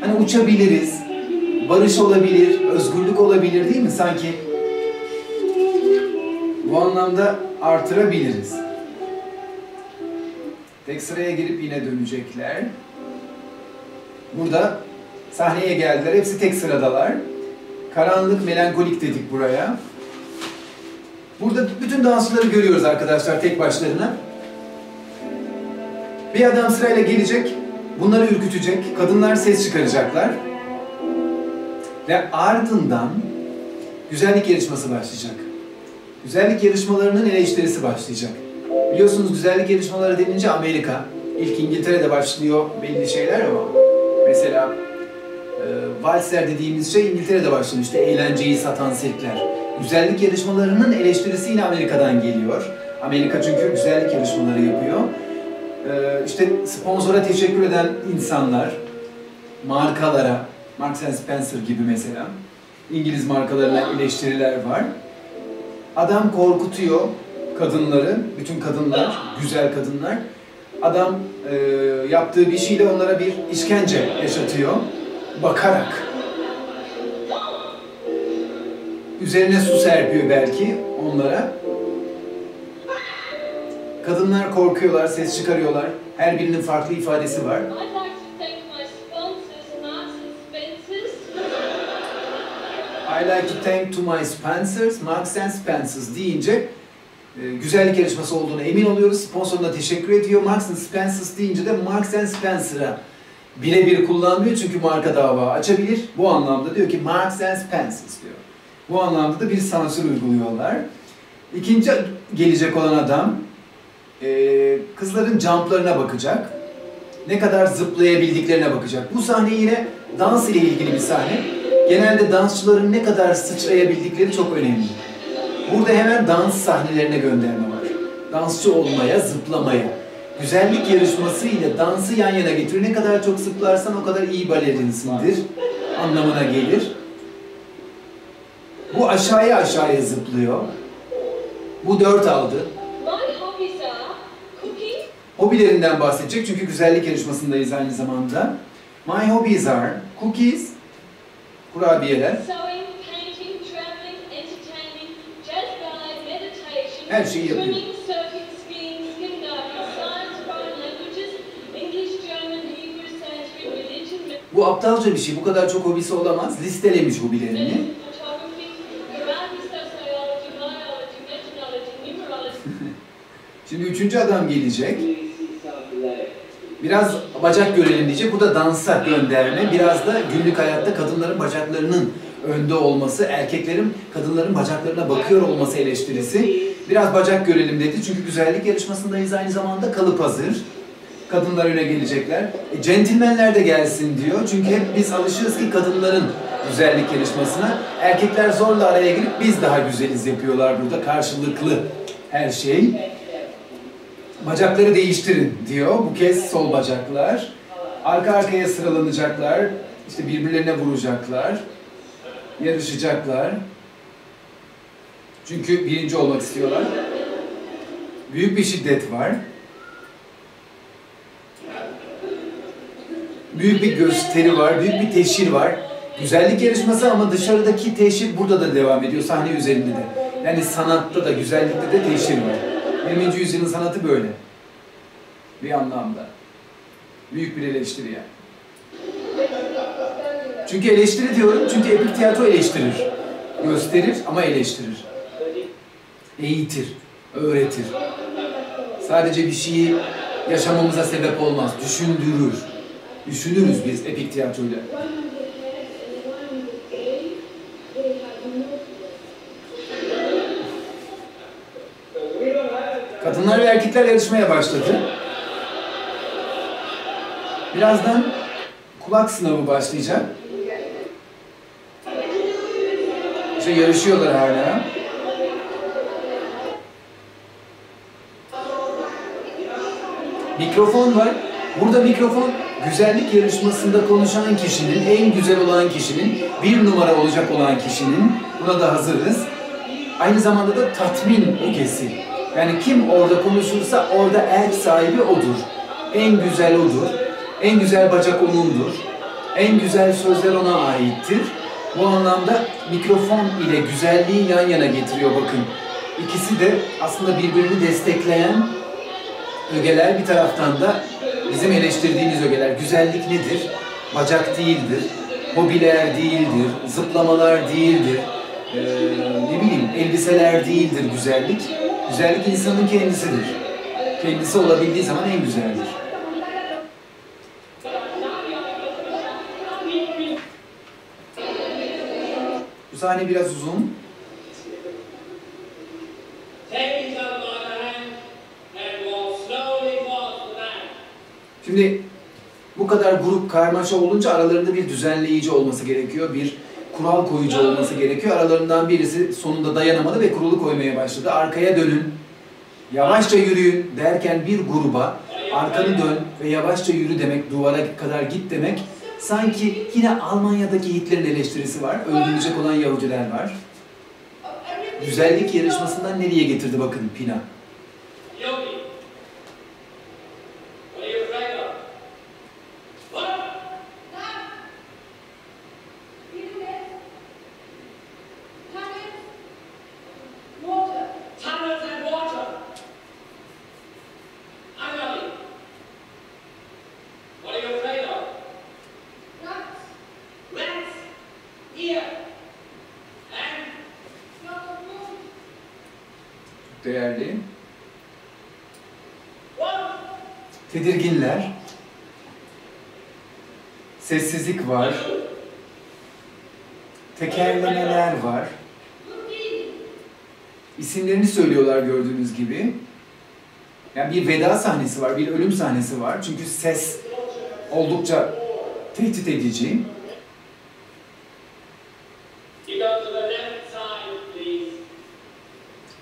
Hani uçabiliriz, barış olabilir, özgürlük olabilir değil mi? Sanki bu anlamda artırabiliriz. Tek sıraya girip yine dönecekler. Burada sahneye geldiler. Hepsi tek sıradalar. Karanlık, melankolik dedik buraya. Burada bütün dansçıları görüyoruz arkadaşlar tek başlarına. Bir adam sırayla gelecek, bunları ürkütecek, kadınlar ses çıkaracaklar. Ve ardından güzellik yarışması başlayacak. Güzellik yarışmalarının eleştirisi başlayacak. Biliyorsunuz güzellik yarışmaları denince Amerika, İlk İngiltere'de başlıyor belli şeyler ama mesela e, valsler dediğimiz şey İngiltere'de başlıyor. İşte eğlenceyi satan sirkler. Güzellik yarışmalarının eleştirisi yine Amerika'dan geliyor. Amerika çünkü güzellik yarışmaları yapıyor. E, işte sponsora teşekkür eden insanlar, markalara, Marks Spencer gibi mesela, İngiliz markalarına eleştiriler var. Adam korkutuyor kadınları, bütün kadınlar, güzel kadınlar. Adam e, yaptığı bir şeyle onlara bir işkence yaşatıyor, bakarak. Üzerine su serpiyor belki onlara. Kadınlar korkuyorlar, ses çıkarıyorlar. Her birinin farklı ifadesi var. Sponsors. I like to thank to my Spencers, Marks and Spencers deyince güzellik yarışması olduğunu emin oluyoruz. Sponsoruna teşekkür ediyor. Marks and Spencers deyince de Marks and Spencer'a birebir kullanmıyor çünkü marka dava açabilir. Bu anlamda diyor ki Marks and Spencers diyor. Bu anlamda da bir sansür uyguluyorlar. İkinci gelecek olan adam e, kızların jumplarına bakacak. Ne kadar zıplayabildiklerine bakacak. Bu sahne yine dans ile ilgili bir sahne. Genelde dansçıların ne kadar sıçrayabildikleri çok önemli. Burada hemen dans sahnelerine gönderme var. Dansçı olmaya, zıplamaya. Güzellik yarışması ile dansı yan yana getiriyor. Ne kadar çok zıplarsan o kadar iyi balerinsindir anlamına gelir. Bu aşağıya aşağıya zıplıyor. Bu dört aldı. Hobilerinden bahsedecek çünkü güzellik yarışmasındayız aynı zamanda. My hobbies are cookies, kurabiyeler, Hebrew, Sanskrit, religion, Bu aptalca bir şey. Bu kadar çok hobisi olamaz. Listelemiş hobilerini. Şimdi üçüncü adam gelecek. Biraz bacak görelim diyecek. Bu da dansa gönderme. Biraz da günlük hayatta kadınların bacaklarının önde olması, erkeklerin kadınların bacaklarına bakıyor olması eleştirisi. Biraz bacak görelim dedi. Çünkü güzellik yarışmasındayız aynı zamanda kalıp hazır. Kadınlar öne gelecekler. E, centilmenler de gelsin diyor. Çünkü hep biz alışırız ki kadınların güzellik yarışmasına. Erkekler zorla araya girip biz daha güzeliz yapıyorlar burada. Karşılıklı her şey. Bacakları değiştirin diyor. Bu kez sol bacaklar. Arka arkaya sıralanacaklar. İşte birbirlerine vuracaklar. Yarışacaklar. Çünkü birinci olmak istiyorlar. Büyük bir şiddet var. Büyük bir gösteri var, büyük bir teşhir var. Güzellik yarışması ama dışarıdaki teşhir burada da devam ediyor, sahne üzerinde de. Yani sanatta da, güzellikte de teşhir var. 20. yüzyılın sanatı böyle. Bir anlamda. Büyük bir eleştiri yani. Çünkü eleştiri diyorum, çünkü epik tiyatro eleştirir. Gösterir ama eleştirir. Eğitir, öğretir. Sadece bir şeyi yaşamamıza sebep olmaz, düşündürür. Düşünürüz biz epik tiyatroyla. Kadınlar ve erkekler yarışmaya başladı. Birazdan kulak sınavı başlayacak. İşte yarışıyorlar hala. Mikrofon var. Burada mikrofon güzellik yarışmasında konuşan kişinin, en güzel olan kişinin, bir numara olacak olan kişinin, buna da hazırız. Aynı zamanda da tatmin ögesi. Yani kim orada konuşursa orada erk sahibi odur. En güzel odur. En güzel bacak onundur. En güzel sözler ona aittir. Bu anlamda mikrofon ile güzelliği yan yana getiriyor bakın. İkisi de aslında birbirini destekleyen ögeler bir taraftan da bizim eleştirdiğimiz ögeler. Güzellik nedir? Bacak değildir, hobiler değildir, zıplamalar değildir, ee, ne bileyim elbiseler değildir güzellik. Güzellik insanın kendisidir. Kendisi olabildiği zaman en güzeldir. Bu sahne biraz uzun. Şimdi bu kadar grup karmaşa olunca aralarında bir düzenleyici olması gerekiyor. Bir kural koyucu olması gerekiyor. Aralarından birisi sonunda dayanamadı ve kuralı koymaya başladı. Arkaya dönün, yavaşça yürüyün derken bir gruba arkanı dön ve yavaşça yürü demek, duvara kadar git demek. Sanki yine Almanya'daki Hitler'in eleştirisi var. Öldürülecek olan Yahudiler var. Güzellik yarışmasından nereye getirdi bakın Pina. Var. Tekerlemeler var. İsimlerini söylüyorlar gördüğünüz gibi. Yani bir veda sahnesi var, bir ölüm sahnesi var. Çünkü ses oldukça tehdit edici.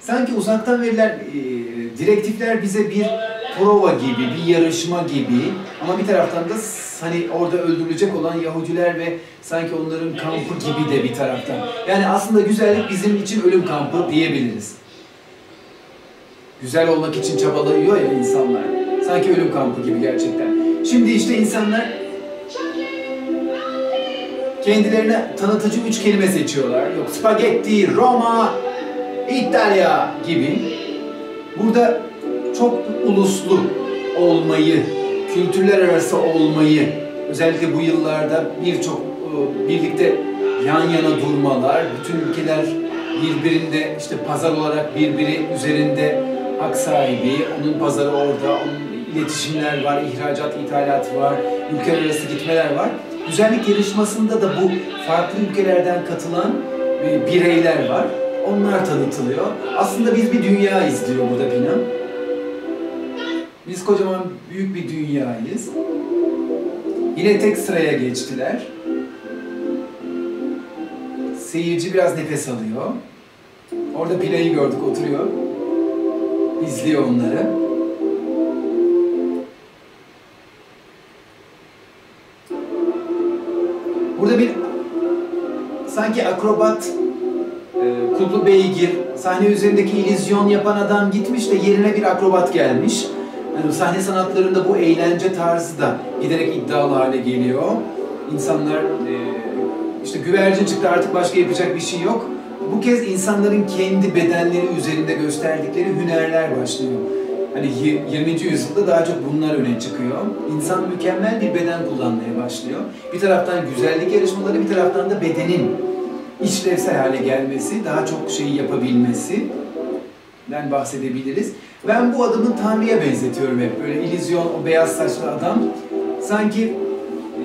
Sanki uzaktan verilen e, direktifler bize bir prova gibi, bir yarışma gibi ama bir taraftan da hani orada öldürülecek olan Yahudiler ve sanki onların kampı gibi de bir taraftan. Yani aslında güzellik bizim için ölüm kampı diyebiliriz. Güzel olmak için çabalıyor ya insanlar. Sanki ölüm kampı gibi gerçekten. Şimdi işte insanlar kendilerine tanıtıcı üç kelime seçiyorlar. Yok spagetti, Roma, İtalya gibi. Burada çok uluslu olmayı, kültürler arası olmayı, özellikle bu yıllarda birçok e, birlikte yan yana durmalar, bütün ülkeler birbirinde işte pazar olarak birbiri üzerinde hak sahibi, onun pazarı orada, onun iletişimler var, ihracat, ithalat var, ülkeler arası gitmeler var. Güzellik yarışmasında da bu farklı ülkelerden katılan e, bireyler var. Onlar tanıtılıyor. Aslında biz bir dünya izliyor burada Pina. Biz kocaman büyük bir dünyayız. Yine tek sıraya geçtiler. Seyirci biraz nefes alıyor. Orada Pina'yı gördük oturuyor. İzliyor onları. Burada bir sanki akrobat e, kullu beygir, sahne üzerindeki illüzyon yapan adam gitmiş de yerine bir akrobat gelmiş. Yani sahne sanatlarında bu eğlence tarzı da giderek iddialı hale geliyor. İnsanlar e, işte güvercin çıktı artık başka yapacak bir şey yok. Bu kez insanların kendi bedenleri üzerinde gösterdikleri hünerler başlıyor. Hani y- 20. yüzyılda daha çok bunlar öne çıkıyor. İnsan mükemmel bir beden kullanmaya başlıyor. Bir taraftan güzellik yarışmaları, bir taraftan da bedenin işlevsel hale gelmesi, daha çok şeyi yapabilmesi bahsedebiliriz. Ben bu adamın Tanrı'ya benzetiyorum hep. Böyle illüzyon, o beyaz saçlı adam sanki e,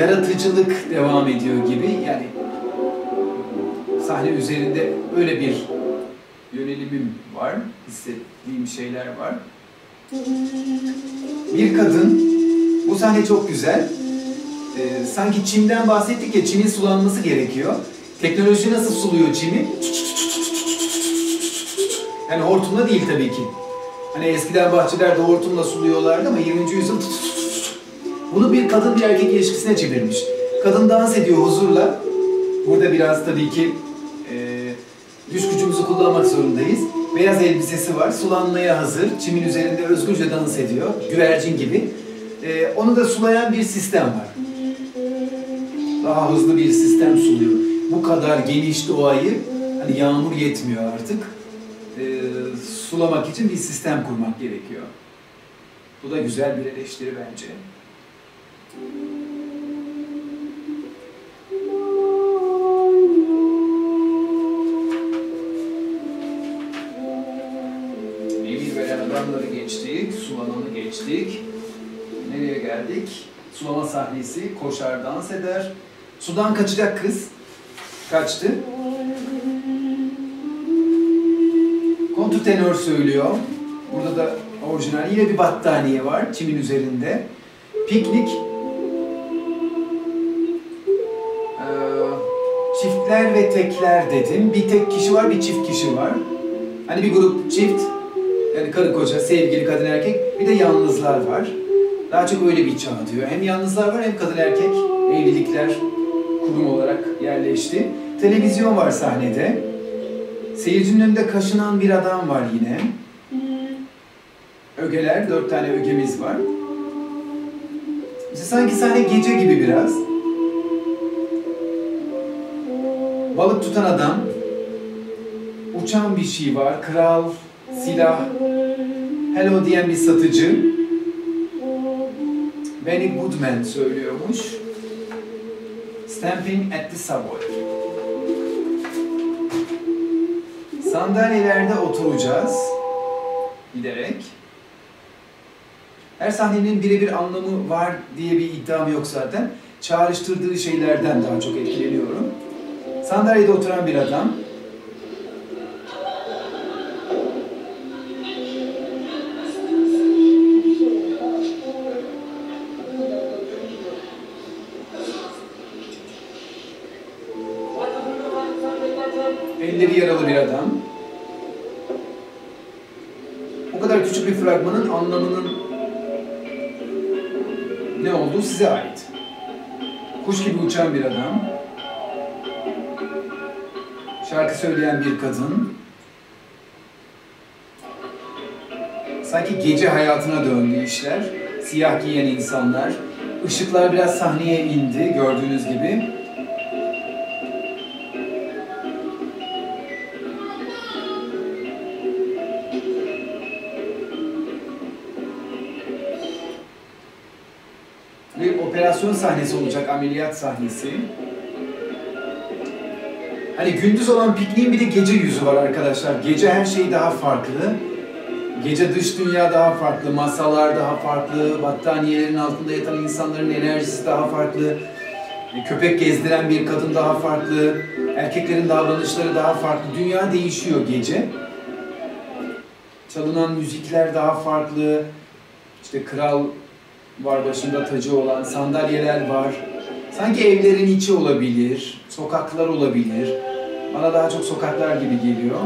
yaratıcılık devam ediyor gibi. Yani sahne üzerinde öyle bir yönelimim var, hissettiğim şeyler var. Bir kadın, bu sahne çok güzel. Ee, sanki çimden bahsettik ya, çimin sulanması gerekiyor. Teknoloji nasıl suluyor çimi? Yani hortumla değil tabii ki. Hani eskiden bahçelerde hortumla suluyorlardı ama 20. yüzyıl bunu bir kadın bir erkek ilişkisine çevirmiş. Kadın dans ediyor huzurla. Burada biraz tabii ki e, güç gücümüzü kullanmak zorundayız. Beyaz elbisesi var, sulanmaya hazır. Çimin üzerinde özgürce dans ediyor, güvercin gibi. E, onu da sulayan bir sistem var. Daha hızlı bir sistem suluyor. Bu kadar geniş doğayı, hani yağmur yetmiyor artık. E, sulamak için bir sistem kurmak gerekiyor. Bu da güzel bir eleştiri bence. Emir veren adamları geçtik, sulananı geçtik. Nereye geldik? Sulama sahnesi, koşar dans eder. Sudan kaçacak kız. Kaçtı. Kontrtenör söylüyor. Burada da Orijinal. Yine bir battaniye var çimin üzerinde. Piknik. Ee, çiftler ve tekler dedim. Bir tek kişi var, bir çift kişi var. Hani bir grup çift, yani karı koca, sevgili kadın erkek. Bir de yalnızlar var. Daha çok öyle bir çağ diyor. Hem yalnızlar var hem kadın erkek evlilikler kurum olarak yerleşti. Televizyon var sahnede. Seyircinin önünde kaşınan bir adam var yine. Ögeler, dört tane ögemiz var. İşte sanki sahne gece gibi biraz. Balık tutan adam. Uçan bir şey var. Kral, silah, hello diyen bir satıcı. Benny Goodman söylüyormuş. Stamping at the subway. Sandalyelerde oturacağız. Giderek. Her sahnenin birebir anlamı var diye bir iddiam yok zaten. Çağrıştırdığı şeylerden daha çok etkileniyorum. Sandalyede oturan bir adam. Uçan bir adam. Şarkı söyleyen bir kadın. Sanki gece hayatına döndü işler. Siyah giyen insanlar. Işıklar biraz sahneye indi gördüğünüz gibi. Operasyon sahnesi olacak, ameliyat sahnesi. Hani gündüz olan pikniğin bir de gece yüzü var arkadaşlar. Gece her şey daha farklı. Gece dış dünya daha farklı, masalar daha farklı, battaniyelerin altında yatan insanların enerjisi daha farklı. E, Köpek gezdiren bir kadın daha farklı, erkeklerin davranışları daha farklı. Dünya değişiyor gece. Çalınan müzikler daha farklı. İşte kral var başında tacı olan, sandalyeler var. Sanki evlerin içi olabilir, sokaklar olabilir. Bana daha çok sokaklar gibi geliyor.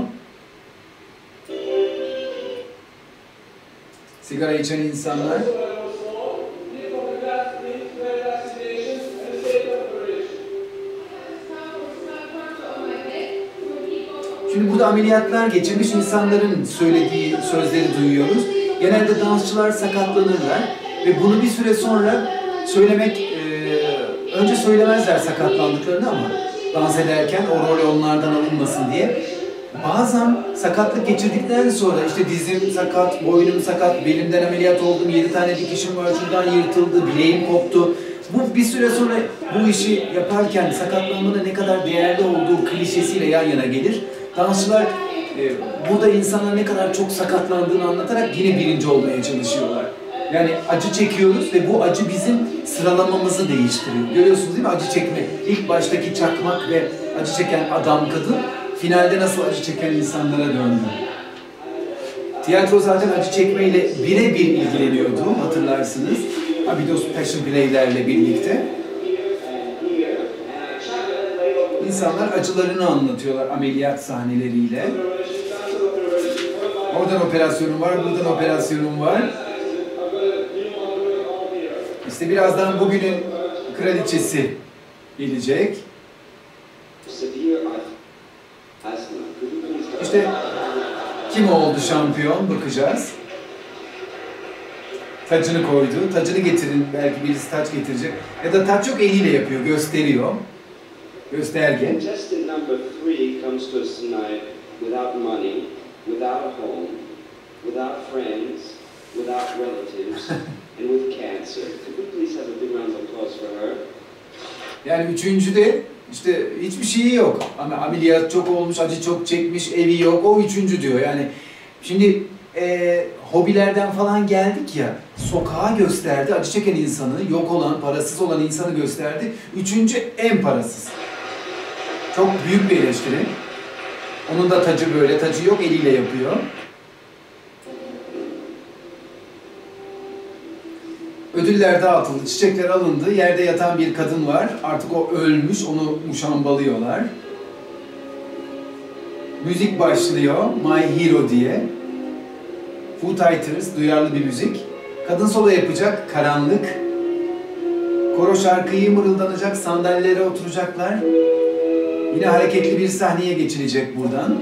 Sigara içen insanlar. Şimdi burada ameliyatlar geçirmiş insanların söylediği sözleri duyuyoruz. Genelde dansçılar sakatlanırlar ve bunu bir süre sonra söylemek, e, önce söylemezler sakatlandıklarını ama dans ederken o rol onlardan alınmasın diye. Bazen sakatlık geçirdikten sonra işte dizim sakat, boynum sakat, belimden ameliyat oldum, 7 tane dikişim var, şuradan yırtıldı, bileğim koptu. Bu bir süre sonra bu işi yaparken sakatlanmanın ne kadar değerli olduğu klişesiyle yan yana gelir. Dansçılar e, burada insanlar ne kadar çok sakatlandığını anlatarak yine birinci olmaya çalışıyorlar. Yani acı çekiyoruz ve bu acı bizim sıralamamızı değiştiriyor. Görüyorsunuz değil mi acı çekme? İlk baştaki çakmak ve acı çeken adam kadın finalde nasıl acı çeken insanlara döndü. Tiyatro zaten acı çekmeyle birebir ilgileniyordu hatırlarsınız. Abydos Passion Play'lerle birlikte. İnsanlar acılarını anlatıyorlar ameliyat sahneleriyle. Oradan operasyonum var, buradan operasyonum var. İşte birazdan bugünün kraliçesi gelecek. İşte kim oldu şampiyon bakacağız. Tacını koydu. Tacını getirin. Belki birisi taç getirecek. Ya da taç yok eliyle yapıyor. Gösteriyor. Gösterge. And with cancer. Could we please have a big round of applause for her? Yani üçüncüde işte hiçbir şeyi yok. Ama ameliyat çok olmuş, acı çok çekmiş, evi yok. O üçüncü diyor. Yani şimdi e, hobilerden falan geldik ya, sokağa gösterdi, acı çeken insanı, yok olan, parasız olan insanı gösterdi. Üçüncü en parasız. Çok büyük bir eleştiri. Onun da tacı böyle, tacı yok, eliyle yapıyor. Ödüller dağıtıldı, çiçekler alındı. Yerde yatan bir kadın var. Artık o ölmüş, onu muşambalıyorlar. Müzik başlıyor, My Hero diye. Foo Fighters, duyarlı bir müzik. Kadın solo yapacak, karanlık. Koro şarkıyı mırıldanacak, sandalyelere oturacaklar. Yine hareketli bir sahneye geçilecek buradan.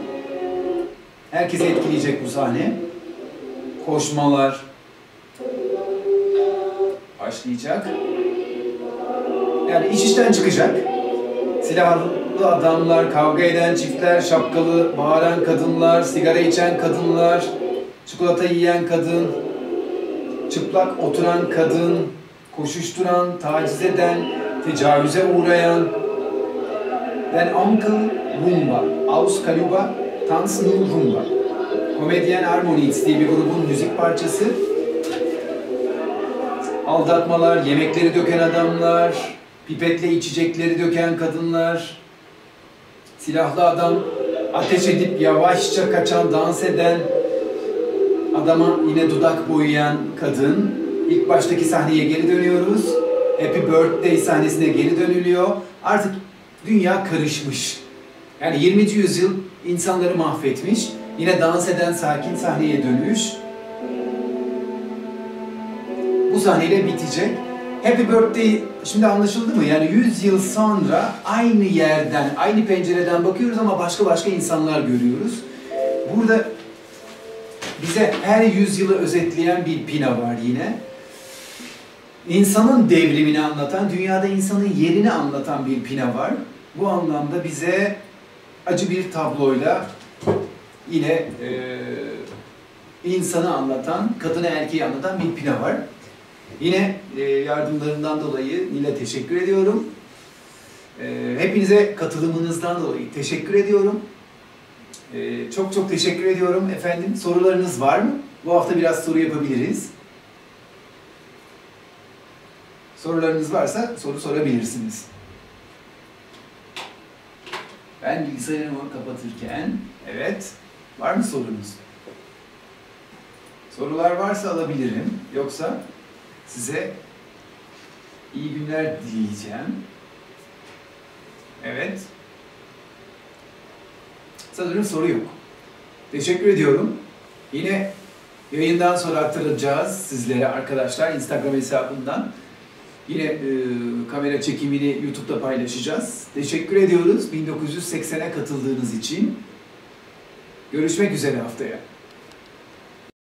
Herkesi etkileyecek bu sahne. Koşmalar başlayacak. Yani iş işten çıkacak. Silahlı adamlar, kavga eden çiftler, şapkalı, bağıran kadınlar, sigara içen kadınlar, çikolata yiyen kadın, çıplak oturan kadın, koşuşturan, taciz eden, tecavüze uğrayan, Ben Uncle Rumba, Aus Kaluba, Tanz Nur Rumba. Komedyen Harmonics diye bir grubun müzik parçası. Aldatmalar, yemekleri döken adamlar, pipetle içecekleri döken kadınlar, silahlı adam, ateş edip yavaşça kaçan, dans eden, adama yine dudak boyayan kadın. İlk baştaki sahneye geri dönüyoruz. Happy Birthday sahnesine geri dönülüyor. Artık dünya karışmış. Yani 20. yüzyıl insanları mahvetmiş. Yine dans eden sakin sahneye dönüş. Bu sahneyle bitecek. Happy Birthday şimdi anlaşıldı mı? Yani 100 yıl sonra aynı yerden, aynı pencereden bakıyoruz ama başka başka insanlar görüyoruz. Burada bize her yüzyılı özetleyen bir pina var yine. İnsanın devrimini anlatan, dünyada insanın yerini anlatan bir pina var. Bu anlamda bize acı bir tabloyla yine e, insanı anlatan, kadını erkeği anlatan bir pina var. Yine e, yardımlarından dolayı Nil'e teşekkür ediyorum. E, hepinize katılımınızdan dolayı teşekkür ediyorum. E, çok çok teşekkür ediyorum efendim. Sorularınız var mı? Bu hafta biraz soru yapabiliriz. Sorularınız varsa soru sorabilirsiniz. Ben bilgisayarımı kapatırken, evet, var mı sorunuz? Sorular varsa alabilirim. Yoksa size iyi günler dileyeceğim. Evet. Sanırım soru yok. Teşekkür ediyorum. Yine yayından sonra aktaracağız sizlere arkadaşlar Instagram hesabından. Yine e, kamera çekimini YouTube'da paylaşacağız. Teşekkür ediyoruz 1980'e katıldığınız için. Görüşmek üzere haftaya.